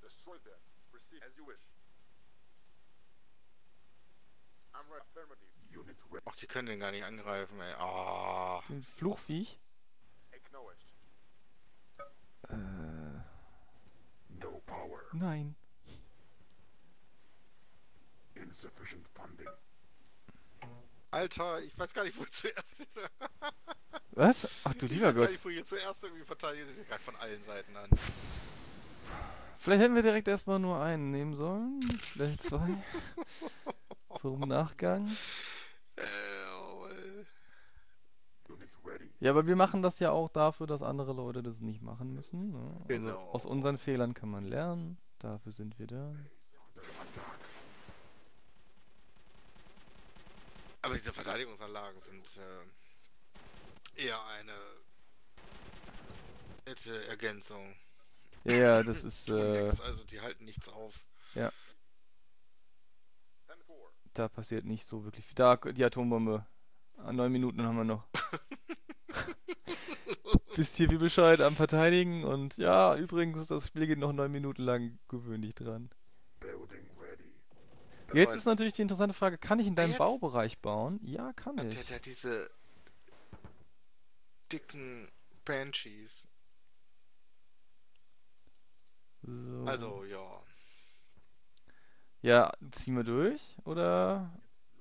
Destroy them. Receive as you wish. I'm ready. Affirmative. Unit ready. Ach, die können den gar nicht angreifen, ey. Ah. Den Fluchviech. Acknowledged. Äh, No power. nein. Insufficient funding. Alter, ich weiß gar nicht, wo ich zuerst. Was? Ach du ich lieber weiß gar Gott. nicht, wo ich zuerst irgendwie verteidigt Ich greife von allen Seiten an. Vielleicht hätten wir direkt erstmal nur einen nehmen sollen. Vielleicht zwei. so im Nachgang. Äh, oh. Ja, aber wir machen das ja auch dafür, dass andere Leute das nicht machen müssen. Ne? Also Genau. aus unseren Fehlern kann man lernen. Dafür sind wir da. Aber diese Verteidigungsanlagen sind äh, eher eine nette Ergänzung. Ja, ja, das ist, äh, also die halten nichts auf. 10-4. da passiert nicht so wirklich viel. Da, die Atombombe. Ah, Neun Minuten haben wir noch. Bist hier wie Bescheid am Verteidigen und ja, übrigens, das Spiel geht noch neun Minuten lang gewöhnlich dran. Jetzt ist natürlich die interessante Frage, kann ich in deinem? Baubereich bauen? Ja, kann Der, ich. der diese dicken Banshees. So. Also, ja. Ja, ziehen wir durch oder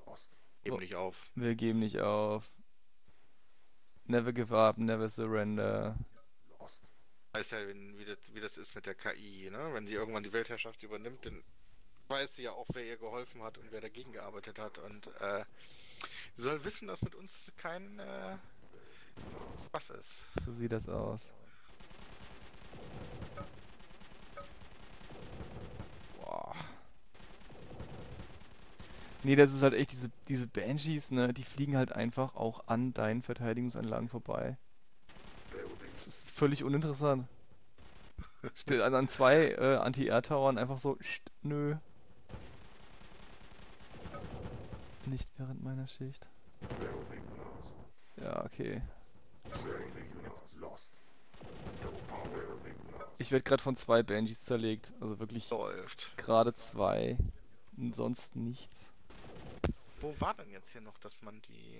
Lost. Geben Oh. nicht auf. wir geben nicht auf. Never give up, never surrender. Lost. Weißt ja, wie, das, wie das ist mit der KI, ne? Wenn die irgendwann die Weltherrschaft übernimmt, dann weiß sie ja auch, wer ihr geholfen hat und wer dagegen gearbeitet hat. Und äh, sie soll wissen, dass mit uns kein äh, was ist. So sieht das aus. Boah. Nee, das ist halt echt diese, diese Banshees, ne, die fliegen halt einfach auch an deinen Verteidigungsanlagen vorbei. Das ist völlig uninteressant. Steht an, an zwei äh, Anti-Air-Towern einfach so, nö. Nicht während meiner Schicht. Ja, okay. Ich werde gerade von zwei Banshees zerlegt. Also wirklich gerade zwei. Und sonst nichts. Wo war denn jetzt hier noch, dass man die.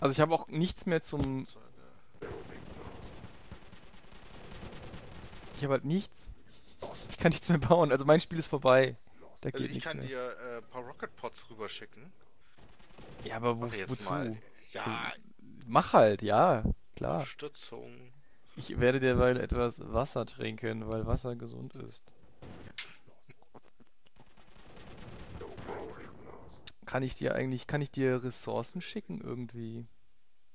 Also ich habe auch nichts mehr zum... Ich habe halt nichts. Ich kann nichts mehr bauen. Also mein Spiel ist vorbei. Da Also geht ich kann mehr. dir äh, ein paar Rocket Pods rüberschicken. Ja, aber wo, wozu? mal. Ja, Mach halt, ja. Klar. Unterstützung. Ich werde derweil etwas Wasser trinken, weil Wasser gesund ist. Kann ich dir eigentlich, kann ich dir Ressourcen schicken irgendwie?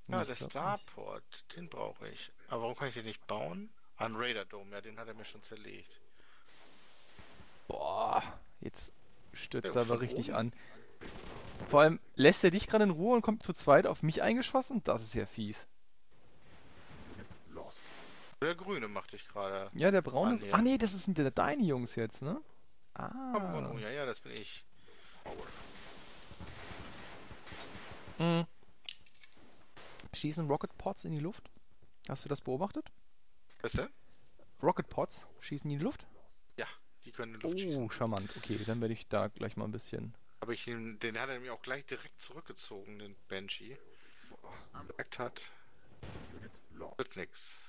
Ja, der ich nicht. Starport, den brauche ich. Aber warum kann ich den nicht bauen? Ah, ein Raider Dome, ja, den hat er mir schon zerlegt. Boah, jetzt stürzt er aber richtig an. Vor allem, lässt er dich gerade in Ruhe und kommt zu zweit auf mich eingeschossen? Das ist ja fies. Der Grüne machte ich gerade. Ja, der braune Ah, ist... nee. Ach nee, das sind de- deine Jungs jetzt, ne? Ah. ja, ja, das bin ich. Mhm. Schießen Rocket Pods in die Luft? Hast du das beobachtet? Was denn? Rocket Pods schießen in die Luft? Die können Luft schießen. Oh, charmant. Okay, dann werde ich da gleich mal ein bisschen. Aber ich ihn, den hat er mir auch gleich direkt zurückgezogen, den Banshee. Direkt hat. Wird nix.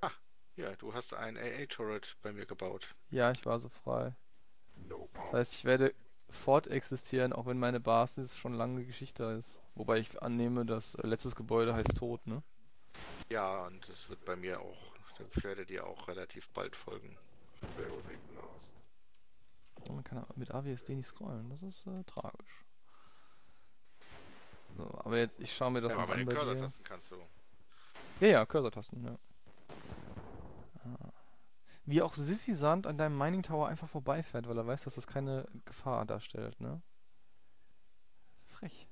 Ah. Ja, du hast ein AA-Turret bei mir gebaut. Ja, ich war so frei. Das heißt, ich werde fortexistieren, auch wenn meine Basis schon lange Geschichte ist. Wobei ich annehme, das äh, letztes Gebäude heißt tot, ne? Ja, und es wird bei mir auch. Ich werde dir auch relativ bald folgen. Man kann mit AWSD nicht scrollen. Das ist äh, tragisch. So, aber jetzt, ich schaue mir das ja, aber bei an bei dir. Cursor-Tasten kannst du. Ja, ja, Cursor-Tasten, ja. Ah. Wie auch suffisant an deinem Mining Tower einfach vorbeifährt, weil er weiß, dass das keine Gefahr darstellt, ne? Frech.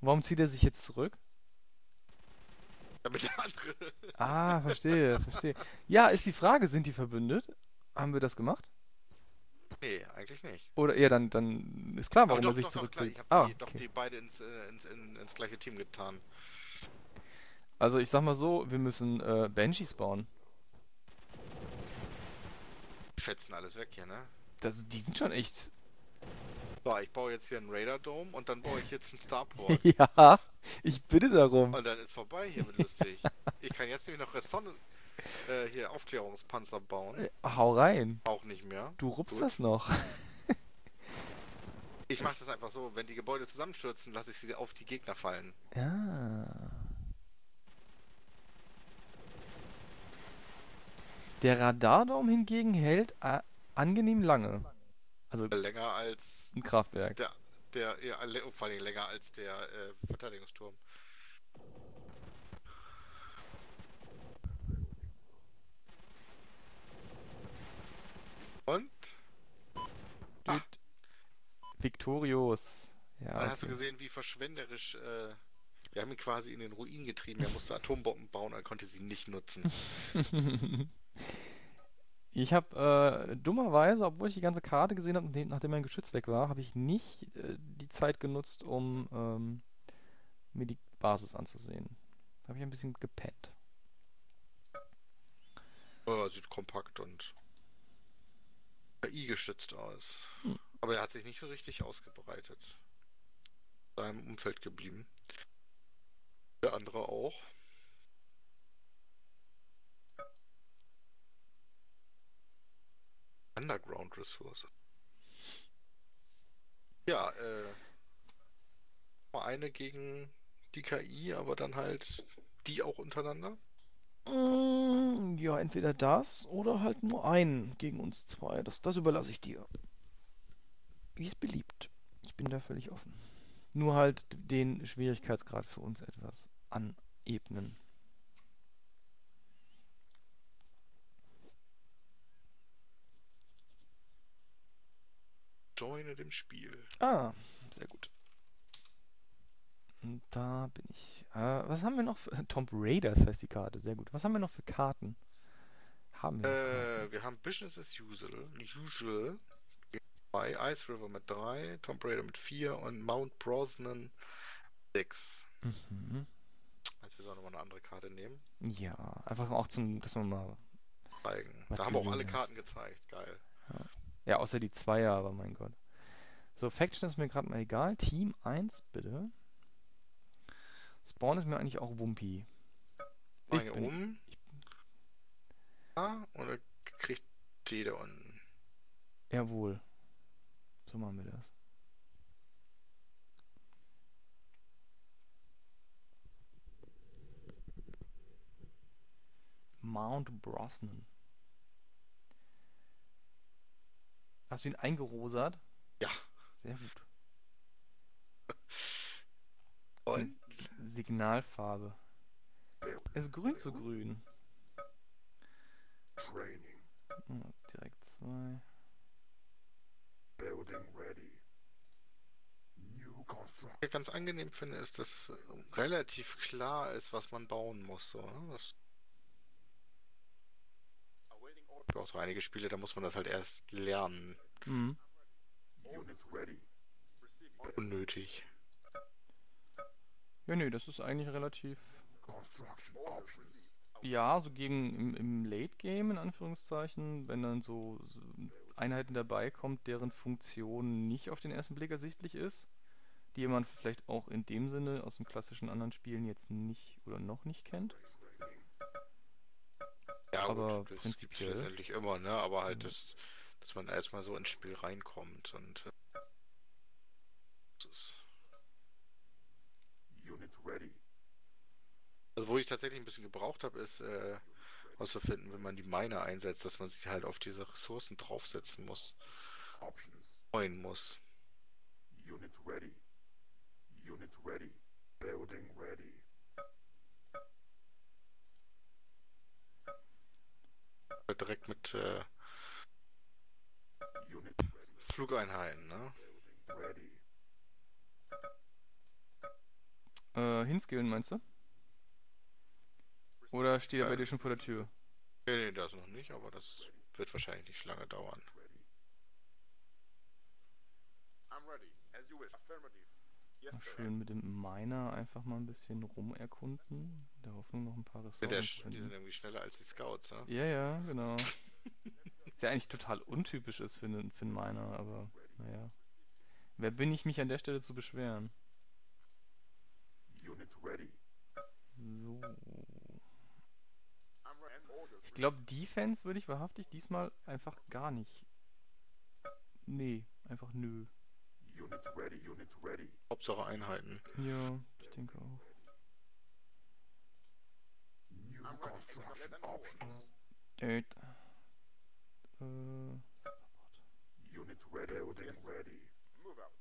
Und warum zieht er sich jetzt zurück? Damit der andere. Ah, verstehe, verstehe. Ja, ist die Frage, sind die verbündet? Haben wir das gemacht? Nee, eigentlich nicht. Oder ja, dann, dann ist klar, warum doch, er sich doch, doch, klar, zurückzieht. Ich habe Ah, die, doch okay. die beide ins, äh, ins, in, ins gleiche Team getan. Also ich sag mal so, wir müssen äh, Banshees bauen. Die fetzen alles weg hier, ne? Das, die sind schon echt. So, ich baue jetzt hier einen Raider Dome und dann baue ich jetzt einen Starport. ja, ich bitte darum. und dann ist vorbei hier mit lustig. Ich kann jetzt nämlich noch Ressourcen, äh, hier Aufklärungspanzer bauen. Äh, Hau rein. Auch nicht mehr. Du rupst Gut. das noch. Ich mache das einfach so, wenn die Gebäude zusammenstürzen, lasse ich sie auf die Gegner fallen. Ja. Der Radardom hingegen hält äh, angenehm lange. Also Länger als ein Kraftwerk. der, der ja, le- vor allem länger als der äh, Verteidigungsturm. Und? Ah. Victorious. Ja, Dann hast du gesehen, wie verschwenderisch. Äh, wir haben ihn quasi in den Ruin getrieben. Er musste Atombomben bauen, er konnte sie nicht nutzen. Ich habe äh, dummerweise, obwohl ich die ganze Karte gesehen habe, nachdem, mein Geschütz weg war, habe ich nicht äh, die Zeit genutzt, um ähm, mir die Basis anzusehen. Habe ich ein bisschen gepennt. Oh, sieht kompakt und KI gestützt aus. Hm. Aber er hat sich nicht so richtig ausgebreitet. In seinem Umfeld geblieben. Der andere auch. Underground Ressource. Ja, äh. Eine gegen die KI, aber dann halt die auch untereinander. Mm, Ja, entweder das oder halt nur einen gegen uns zwei. Das, das überlasse ich dir. Wie es beliebt. Ich bin da völlig offen. Nur halt den Schwierigkeitsgrad für uns etwas anebnen. Joine dem Spiel. Ah, sehr gut. Und da bin ich. Äh, was haben wir noch für. Tomb Raiders heißt die Karte, sehr gut. Was haben wir noch für Karten? Haben wir. noch Karten? Äh, wir haben Business as usual. Usual. Bei Ice River mit 3, Tomb Raider mit 4 und Mount Brosnan 6. Mhm. Also wir sollen nochmal eine andere Karte nehmen. Ja, einfach auch zum, dass man mal. Zeigen. Da haben wir auch alle Karten gezeigt. Geil. Ja, außer die Zweier, aber mein Gott. So, Faction ist mir gerade mal egal. Team 1, bitte. Spawn ist mir eigentlich auch Wumpi. Ich Fange bin- um. Ah, und dann kriegt die da unten. Jawohl. So machen wir das. Mount Brosnan. Hast du ihn eingerosert? Ja. Sehr gut. Und Signalfarbe. Es ist grün zu grün. Training. Oh, direkt zwei. Building ready. New construction. was ich ganz angenehm finde, ist, dass relativ klar ist, was man bauen muss. So, ne? Das Awaiting order. Gibt auch so einige Spiele, da muss man das halt erst lernen. Mhm. Unnötig. Ja, nee, das ist eigentlich relativ. Ja, so gegen im, im Late Game in Anführungszeichen, wenn dann so, so Einheiten dabei kommt, deren Funktion nicht auf den ersten Blick ersichtlich ist, die man vielleicht auch in dem Sinne aus dem klassischen anderen Spielen jetzt nicht oder noch nicht kennt. Ja, Aber gut, das prinzipiell. gibt's letztendlich immer, ne? Aber halt, Mhm. das, dass man erstmal so ins Spiel reinkommt und äh, ready. also wo ich tatsächlich ein bisschen gebraucht habe, ist äh, auszufinden, wenn man die Mine einsetzt, dass man sich halt auf diese Ressourcen draufsetzen muss, Options. freuen muss. Unit ready. Unit ready. Building ready. Direkt mit äh. Flugeinheiten, ne? Ready. Äh, hinskillen meinst du? Oder steht er bei Äh, dir schon vor der Tür? Nee, nee, das noch nicht, aber das wird wahrscheinlich nicht lange dauern. I'm ready. As you wish. Affirmative. Schön mit dem Miner einfach mal ein bisschen rumerkunden. In Der Hoffnung, noch ein paar Ressourcen ja, die sind irgendwie schneller als die Scouts, ne? Ja, ja, genau. Ist ja eigentlich total untypisch ist für einen, für einen Miner, aber naja. Wer bin ich, mich an der Stelle zu beschweren? Unit ready. So. Ich glaube, Defense würde ich wahrhaftig diesmal einfach gar nicht. Nee, einfach nö. Unit ready, unit ready. Hauptsache Einheiten. Ja, ich denke auch. New construction options. Date. Äh, Unit ready. Building ready. Move out.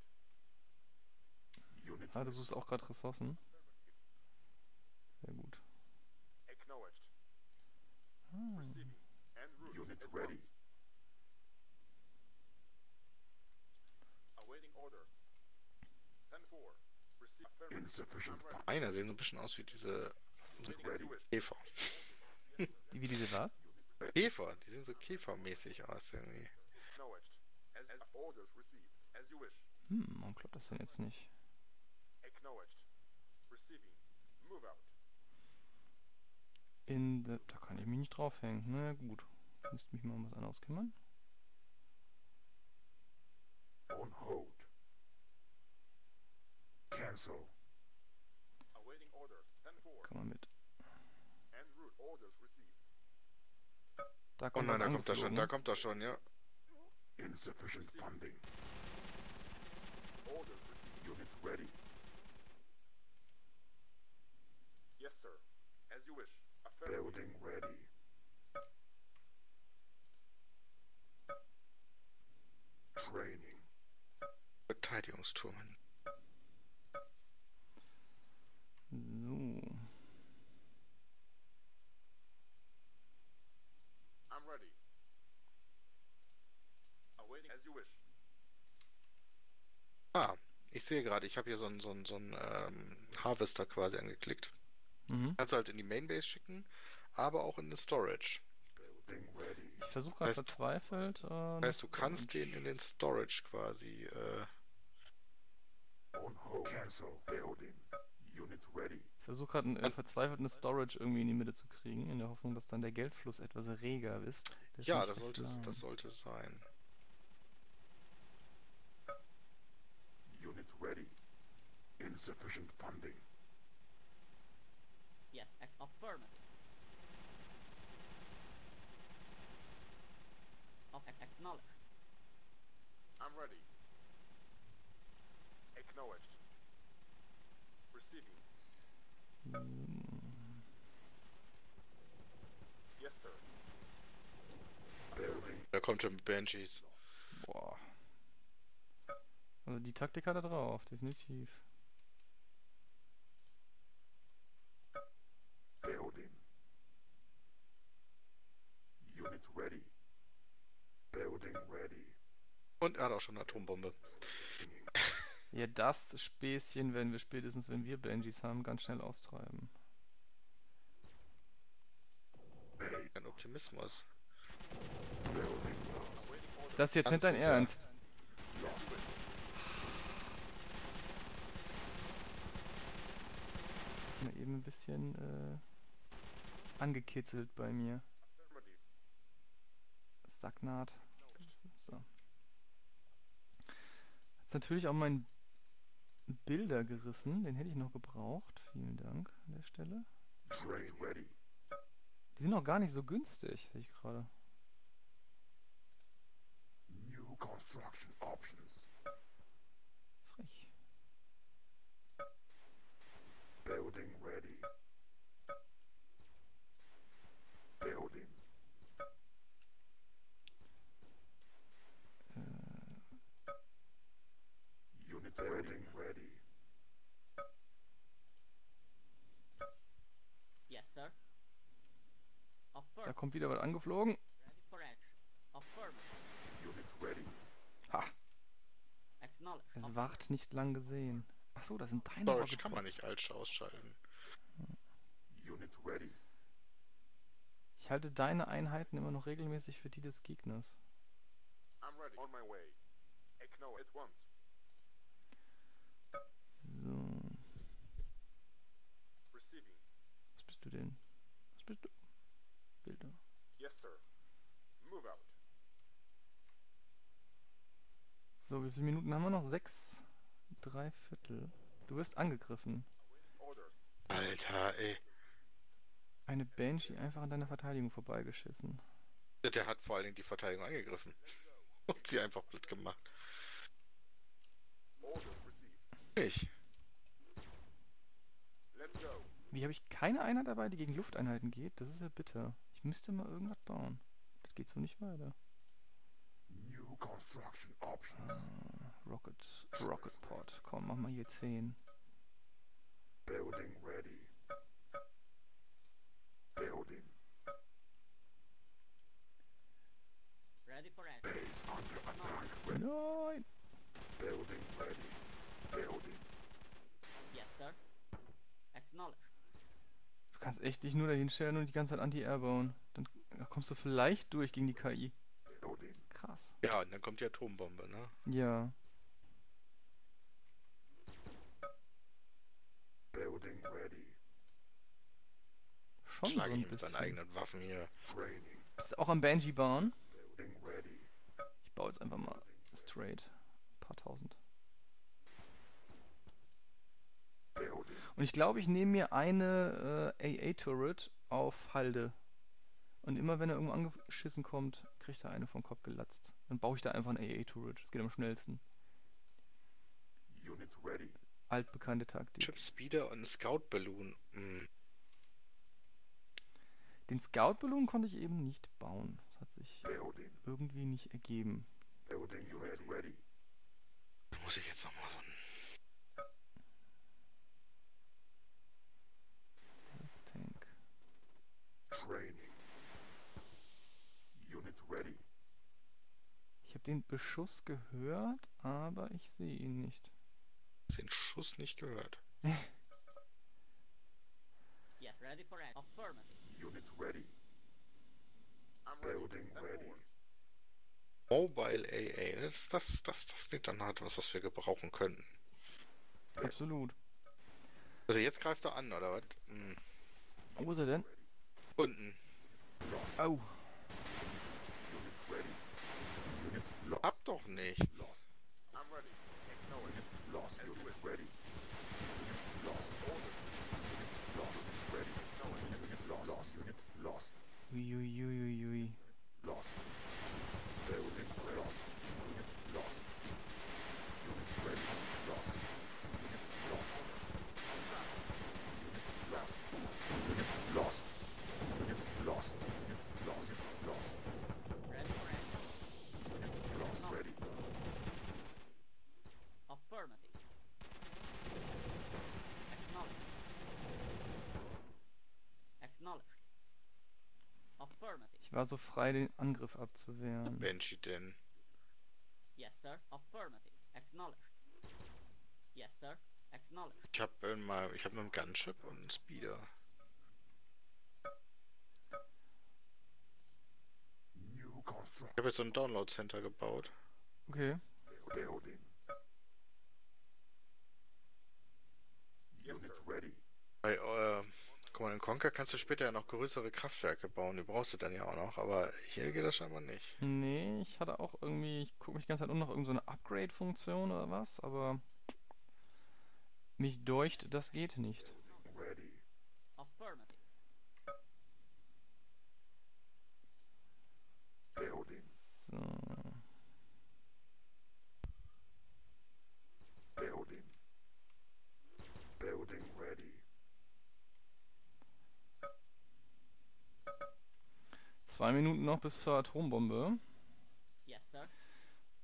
Unit ah, du suchst auch gerade Ressourcen. Sehr gut. Acknowledged. Ah. Unit ready. once. Awaiting orders. 10-4. Receive affirmative. Insufficient. Einer sehen so ein bisschen aus wie diese. Käfer. die, wie diese was? Käfer, die sehen so käfermäßig aus irgendwie. Hm, warum klappt das denn jetzt nicht? Acknowledged. Receiving. Move out. In the, da kann ich mich nicht draufhängen. Na ja, gut. Müsste mich mal um was anderes kümmern. on hold. Cancel. Awaiting orders. 10-4. Kann man mit. En route. Orders received. Da Oh kommt nein, da kommt er schon, da kommt er schon, ja. Insufficient funding. Orders received. Unit ready. Yes, sir. As you wish. Building ready. Training. Verteidigungsturm So. I'm ready. Awaiting as you wish. Ah, ich sehe gerade, ich habe hier so einen so einen- so einen, ähm, Harvester quasi angeklickt. Mhm. Kannst du halt in die Mainbase schicken, aber auch in den Storage. Ich versuche gerade verzweifelt. Äh, Das heißt, du das kannst den in den Storage quasi, äh, On hold. Cancel. Building. Ich versuche gerade äh, verzweifelt eine Storage irgendwie in die Mitte zu kriegen, in der Hoffnung, dass dann der Geldfluss etwas reger ist. Der ja, das sollte, es- das sollte es sein. Unit ready. Insufficient funding. Yes, affirmative. Of ac- acknowledged. I'm ready. Acknowledged. Receiving. So. Yes, sir. Da kommt schon Banshees. Boah. Also die Taktik hat er drauf, definitiv. Building. Unit ready. Building ready. Und er hat auch schon eine Atombombe. Ja, das Späßchen werden wir spätestens, wenn wir Benjis haben, ganz schnell austreiben. Ein Optimismus. Das ist jetzt nicht dein Ganz sicher. Ernst. Mal eben ein bisschen äh, angekitzelt bei mir. Sacknaht. So. Jetzt natürlich auch mein Bilder gerissen. Den hätte ich noch gebraucht. Vielen Dank an der Stelle. Die sind auch gar nicht so günstig, sehe ich gerade. New construction options. Frech. Building ready. Building. Unit building ready. Yes, sir. Da Affirmative. Kommt wieder was angeflogen. Ha! Es wart nicht lang gesehen. Achso, das sind deine Storage kann man nicht alt ausschalten. Unit ready. Ich halte deine Einheiten immer noch regelmäßig für die des Gegners. I'm ready. On my way. Acknowledge at once. So. Receiving. Was bist du denn? Was bist du? Yes, sir. Move out. So, wie viele Minuten haben wir noch? Sechs. Drei Viertel. Du wirst angegriffen. Alter, ey. Eine Banshee einfach an deiner Verteidigung vorbeigeschissen. Der hat vor allen Dingen die Verteidigung angegriffen. Und sie einfach blöd gemacht. Ich. Wie habe ich keine Einheit dabei, die gegen Lufteinheiten geht? Das ist ja bitter. Ich müsste mal irgendwas bauen. Das geht so nicht weiter. New construction options. Äh, Rocket, Rocket Pod. Komm, mach mal hier 10. Building ready. Building. Ready for action. Base under attack. Ready. Nein! Building ready. Building. Yes, sir. Acknowledged. Du kannst echt dich nur dahin stellen und die ganze Zeit Anti-Air bauen. Dann kommst du vielleicht durch gegen die KI. Krass. Ja, und dann kommt die Atombombe, ne? Ja. Building ready. Schon so Schlag ein ihn mit bisschen. seinen eigenen Waffen hier. Training. Bist du auch am Banshee bauen? Ich baue jetzt einfach mal straight. Ein paar tausend. Building. Und ich glaube, ich nehme mir eine äh, AA-Turret auf Halde. Und immer wenn er irgendwo angeschissen kommt, kriegt er eine vom Kopf gelatzt. Dann baue ich da einfach einen AA-Turret. Das geht am schnellsten. Unit ready. Altbekannte Taktik. Chip Speeder und Scout Balloon. Hm. Den Scout-Balloon konnte ich eben nicht bauen. Das hat sich Building. irgendwie nicht ergeben. Building unit ready. Da muss ich jetzt nochmal so ein. Stealth Tank. Training. Unit ready. Ich habe den Beschuss gehört, aber ich sehe ihn nicht. den Schuss nicht gehört. Yes, ready for action. Affirmative. Unit ready. I'm. Building ready. Mobile AA. Das, das, das, das klingt dann halt was, was wir gebrauchen könnten. Absolut. Also jetzt greift er an, oder was? Hm. Wo ist er denn? Unten. Oh. Unit ready. Unit lost. Hab doch nichts. Lost. I'm ready. Acknowledged. Lost. Unit ready. Lost. Orders received. Lost. Ready. Acknowledged. Unit lost. Lost. Unit lost. Uiuiuiui. Lost. Building lost. Unit lost. Unit ready. Lost. Unit lost. Unit lost. Unit lost. Unit lost. Unit lost. Lost. Ready for action. Unit lost. Ready. Affirmative. Acknowledged. Acknowledged. Affirmative. Ich war so frei, den Angriff abzuwehren. Banshee denn. Yes, sir. Affirmative. Acknowledged. Yes, sir. Acknowledged. Ich hab äh, mal, ich hab nur einen Gunship und einen Speeder. Ich habe jetzt so ein Download Center gebaut. Okay. Yes, Unit ready. Bei äh, Command Conquer kannst du später ja noch größere Kraftwerke bauen. Die brauchst du dann ja auch noch. Aber hier geht das scheinbar nicht. Nee, ich hatte auch irgendwie, ich gucke mich ganze Zeit um nach irgendeine so Upgrade-Funktion oder was, aber mich deucht, das geht nicht. Ready. Affirmative. Building. So. Building. Building ready. Zwei Minuten noch bis zur Atombombe. Yes, sir.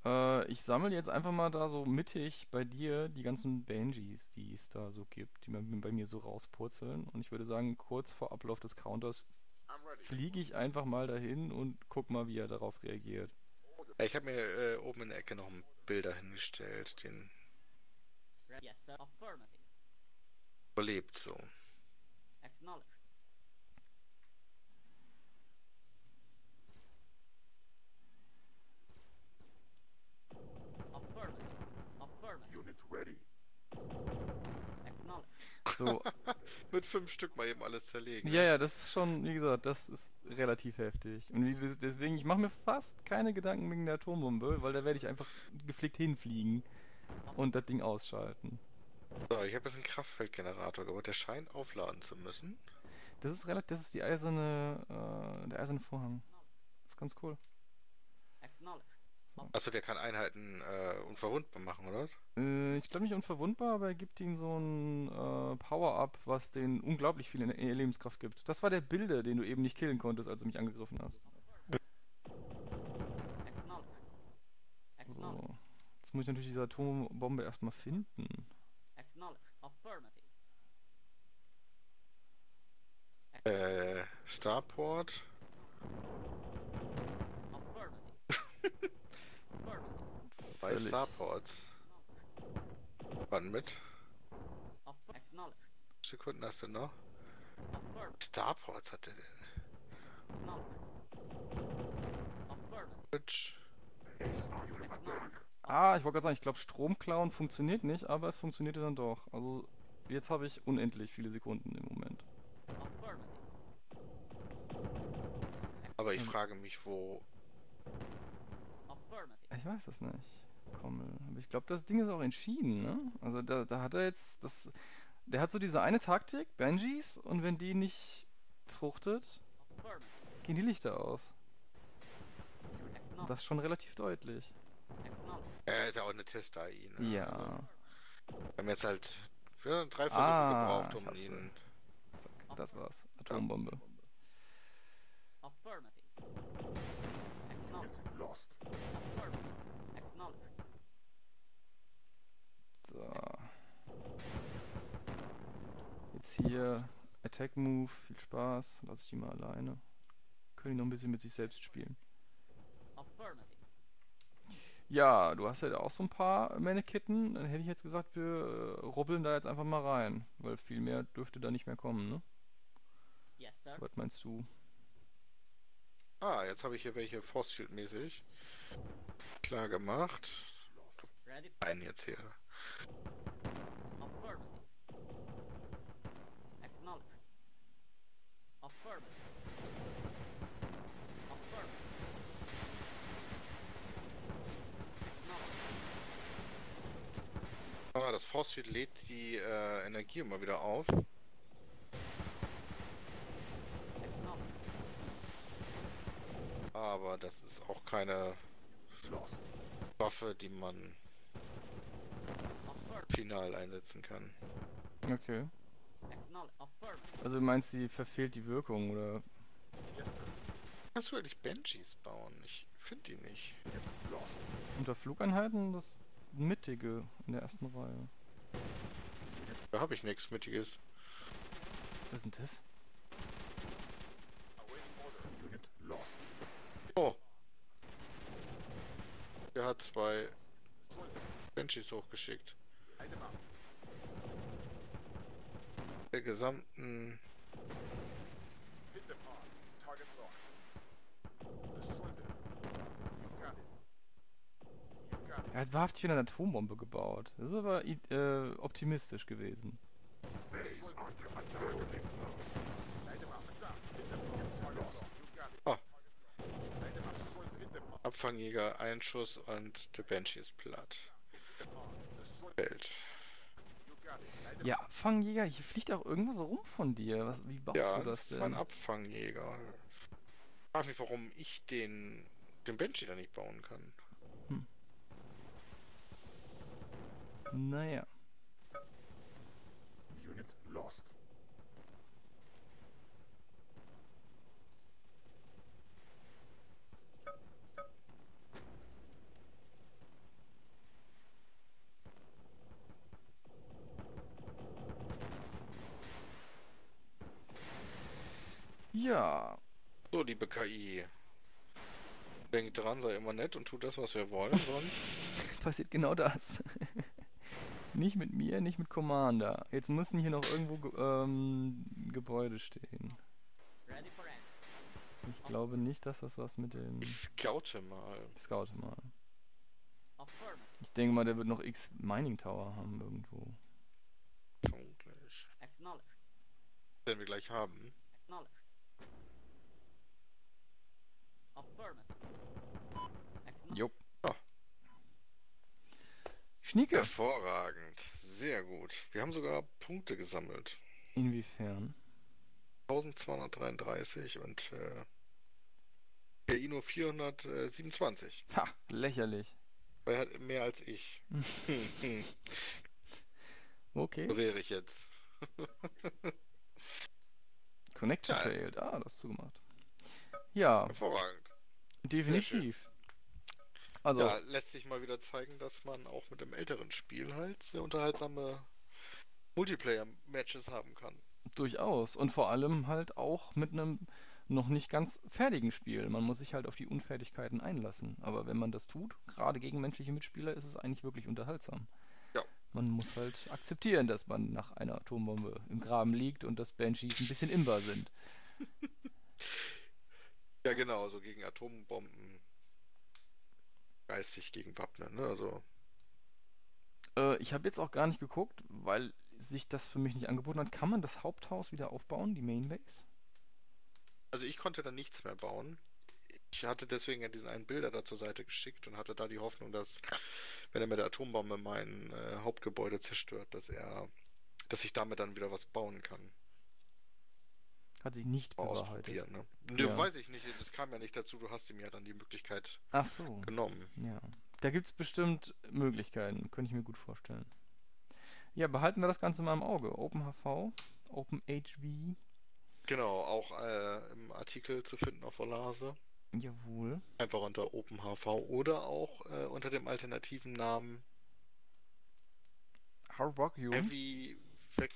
Äh, ich sammle jetzt einfach mal da so mittig bei dir die ganzen Banshees, die es da so gibt, die bei mir so rauspurzeln. Und ich würde sagen, kurz vor Ablauf des Counters fliege ich einfach mal dahin und guck mal, wie er darauf reagiert. Ich habe mir äh, oben in der Ecke noch ein Bilder hingestellt. Den Re- yes, sir. Affirmative. überlebt so. Acknowledged. Affirmative. Affirmative. Unit ready. Acknowledged. So, Mit fünf Stück mal eben alles zerlegen. ja, ja, das ist schon, wie gesagt, das ist relativ heftig. Und deswegen, ich mache mir fast keine Gedanken wegen der Atombombe, weil da werde ich einfach gepflegt hinfliegen und das Ding ausschalten. So, ich habe jetzt einen Kraftfeldgenerator gebaut. Der scheint aufladen zu müssen. Das ist relativ, das ist die eiserne, äh, der eiserne Vorhang. Das ist ganz cool. Acknowledged. Achso, der kann Einheiten äh, unverwundbar machen, oder was? Äh, ich glaube nicht unverwundbar, aber er gibt ihnen so ein äh, Power-Up, was denen unglaublich viel Lebenskraft gibt. Das war der Bilder, den du eben nicht killen konntest, als du mich angegriffen hast. So. Jetzt muss ich natürlich diese Atombombe erstmal finden. Äh, Starport. Zwei Völlig- Starports. Wann mit? Sekunden hast du noch? Starports hat er denn? Ah, ich wollte gerade sagen, ich glaube, Stromklauen funktioniert nicht, aber es funktionierte dann doch. Also jetzt habe ich unendlich viele Sekunden im Moment. Aber ich Ähm. frage mich, wo. Ich weiß es nicht. Kommel. Aber ich glaube, das Ding ist auch entschieden, ne? Also da, da hat er jetzt das. Der hat so diese eine Taktik, Benjis, und wenn die nicht fruchtet, gehen die Lichter aus. Das schon relativ deutlich. Er ist ja auch eine Test-AI. Ne? Ja. Also, wir haben jetzt halt ja, drei Versuche Ah, gebraucht, um ihn. Zack, das war's. Atombombe. Lost. Affirmative. Acknowledged. So. Jetzt hier Attack Move, viel Spaß. Lass ich die mal alleine. Können die noch ein bisschen mit sich selbst spielen. Ja, du hast ja auch so ein paar Mannequitten. Dann hätte ich jetzt gesagt, wir äh, rubbeln da jetzt einfach mal rein. Weil viel mehr dürfte da nicht mehr kommen, ne? Yes, sir. Was meinst du? Ah, jetzt habe ich hier welche Force Field mäßig. Klar gemacht. Einen jetzt hier. Affirmative. Acknowledged. Affirmative. Affirmative. Acknowledged. Ah, das Force Field lädt die äh, Energie immer wieder auf. Aber das ist auch keine. Waffe, die man final einsetzen kann. Okay. Also du meinst, sie verfehlt die Wirkung, oder? Kannst du wirklich Benjis bauen? Ich finde die nicht. Unter Flugeinheiten das mittige in der ersten Reihe. Da habe ich nichts Mittiges. Was ist denn das? Oh! Der hat zwei. Benjis hochgeschickt. Der gesamten. Hit them hard. Target locked. Destroy them. You got it. You got it. Er hat wahrhaftig wieder eine Atombombe gebaut. Das ist aber äh, optimistisch gewesen. Hard. Abfangjäger, ein Schuss und der Banshee ist platt. Them Ja, Fangjäger, hier fliegt auch irgendwas rum von dir. Was, wie baust Ja, du das das ist mein denn? Abfangjäger. Ich frage mich, warum ich den, den Banshee da nicht bauen kann. Naja. Unit lost. Ja. So, liebe KI. Denkt dran, sei immer nett und tut das, was wir wollen, sonst. Passiert genau das. Nicht mit mir, nicht mit Commander. Jetzt müssen hier noch irgendwo Ge ähm, Gebäude stehen. Ich glaube nicht, dass das was mit den Ich scoute mal. Scout mal. Affirmative. Ich denke mal, der wird noch X Mining Tower haben irgendwo. Vermutlich. Acknowledged. Werden wir gleich haben. Acknowledged. Affirmative. Acknowledged. Jo. Ah. Schnieke. Hervorragend. Sehr gut. Wir haben sogar Punkte gesammelt. Inwiefern? 1233 und äh, der Ino 427. Ha, lächerlich. Weil er hat mehr als ich. Okay. Ignoriere ich jetzt. Connection Ja. failed. Ah, das zugemacht. Ja, Hervorragend. definitiv. Also, ja, lässt sich mal wieder zeigen, dass man auch mit dem älteren Spiel halt sehr unterhaltsame Multiplayer-Matches haben kann. durchaus. Und vor allem halt auch mit einem noch nicht ganz fertigen Spiel. Man muss sich halt auf die Unfertigkeiten einlassen. Aber wenn man das tut, gerade gegen menschliche Mitspieler, ist es eigentlich wirklich unterhaltsam. Ja. Man muss halt akzeptieren, dass man nach einer Atombombe im Graben liegt und dass Banshees ein bisschen imbar sind. Ja, genau, so gegen Atombomben geistig gegen wappnen, ne? Also, Äh, ich habe jetzt auch gar nicht geguckt, weil sich das für mich nicht angeboten hat. Kann man das Haupthaus wieder aufbauen, die Mainbase? also ich konnte da nichts mehr bauen. Ich hatte deswegen ja diesen einen Bilder da zur Seite geschickt und hatte da die Hoffnung, dass, wenn er mit der Atombombe mein äh, Hauptgebäude zerstört, dass er, dass ich damit dann wieder was bauen kann. Hat sich nicht bewahrheitet. ne? Ja. weiß ich nicht. Das kam ja nicht dazu. Du hast ihm ja dann die Möglichkeit Ach so. genommen. Ja, da gibt es bestimmt Möglichkeiten, könnte ich mir gut vorstellen. Ja, behalten wir das Ganze mal im Auge. OpenHV, OpenHV, Genau, auch äh, im Artikel zu finden auf Volase. jawohl. Einfach unter OpenHV oder auch äh, unter dem alternativen Namen Harvagium. Heavy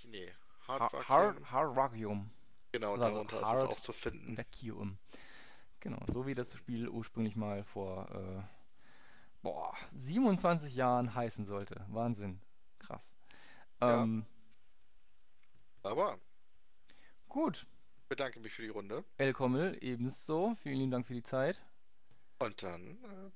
nee, Hard Har Vacuum. Har Harvagium. Genau, also darunter Hard ist es auch zu finden. Vacuum. Genau, so wie das Spiel ursprünglich mal vor äh, boah, 27 Jahren heißen sollte. Wahnsinn. Krass. Ja. Ähm, Aber gut, bedanke mich für die Runde El Kommel ebenso. Vielen lieben Dank für die Zeit. und dann äh,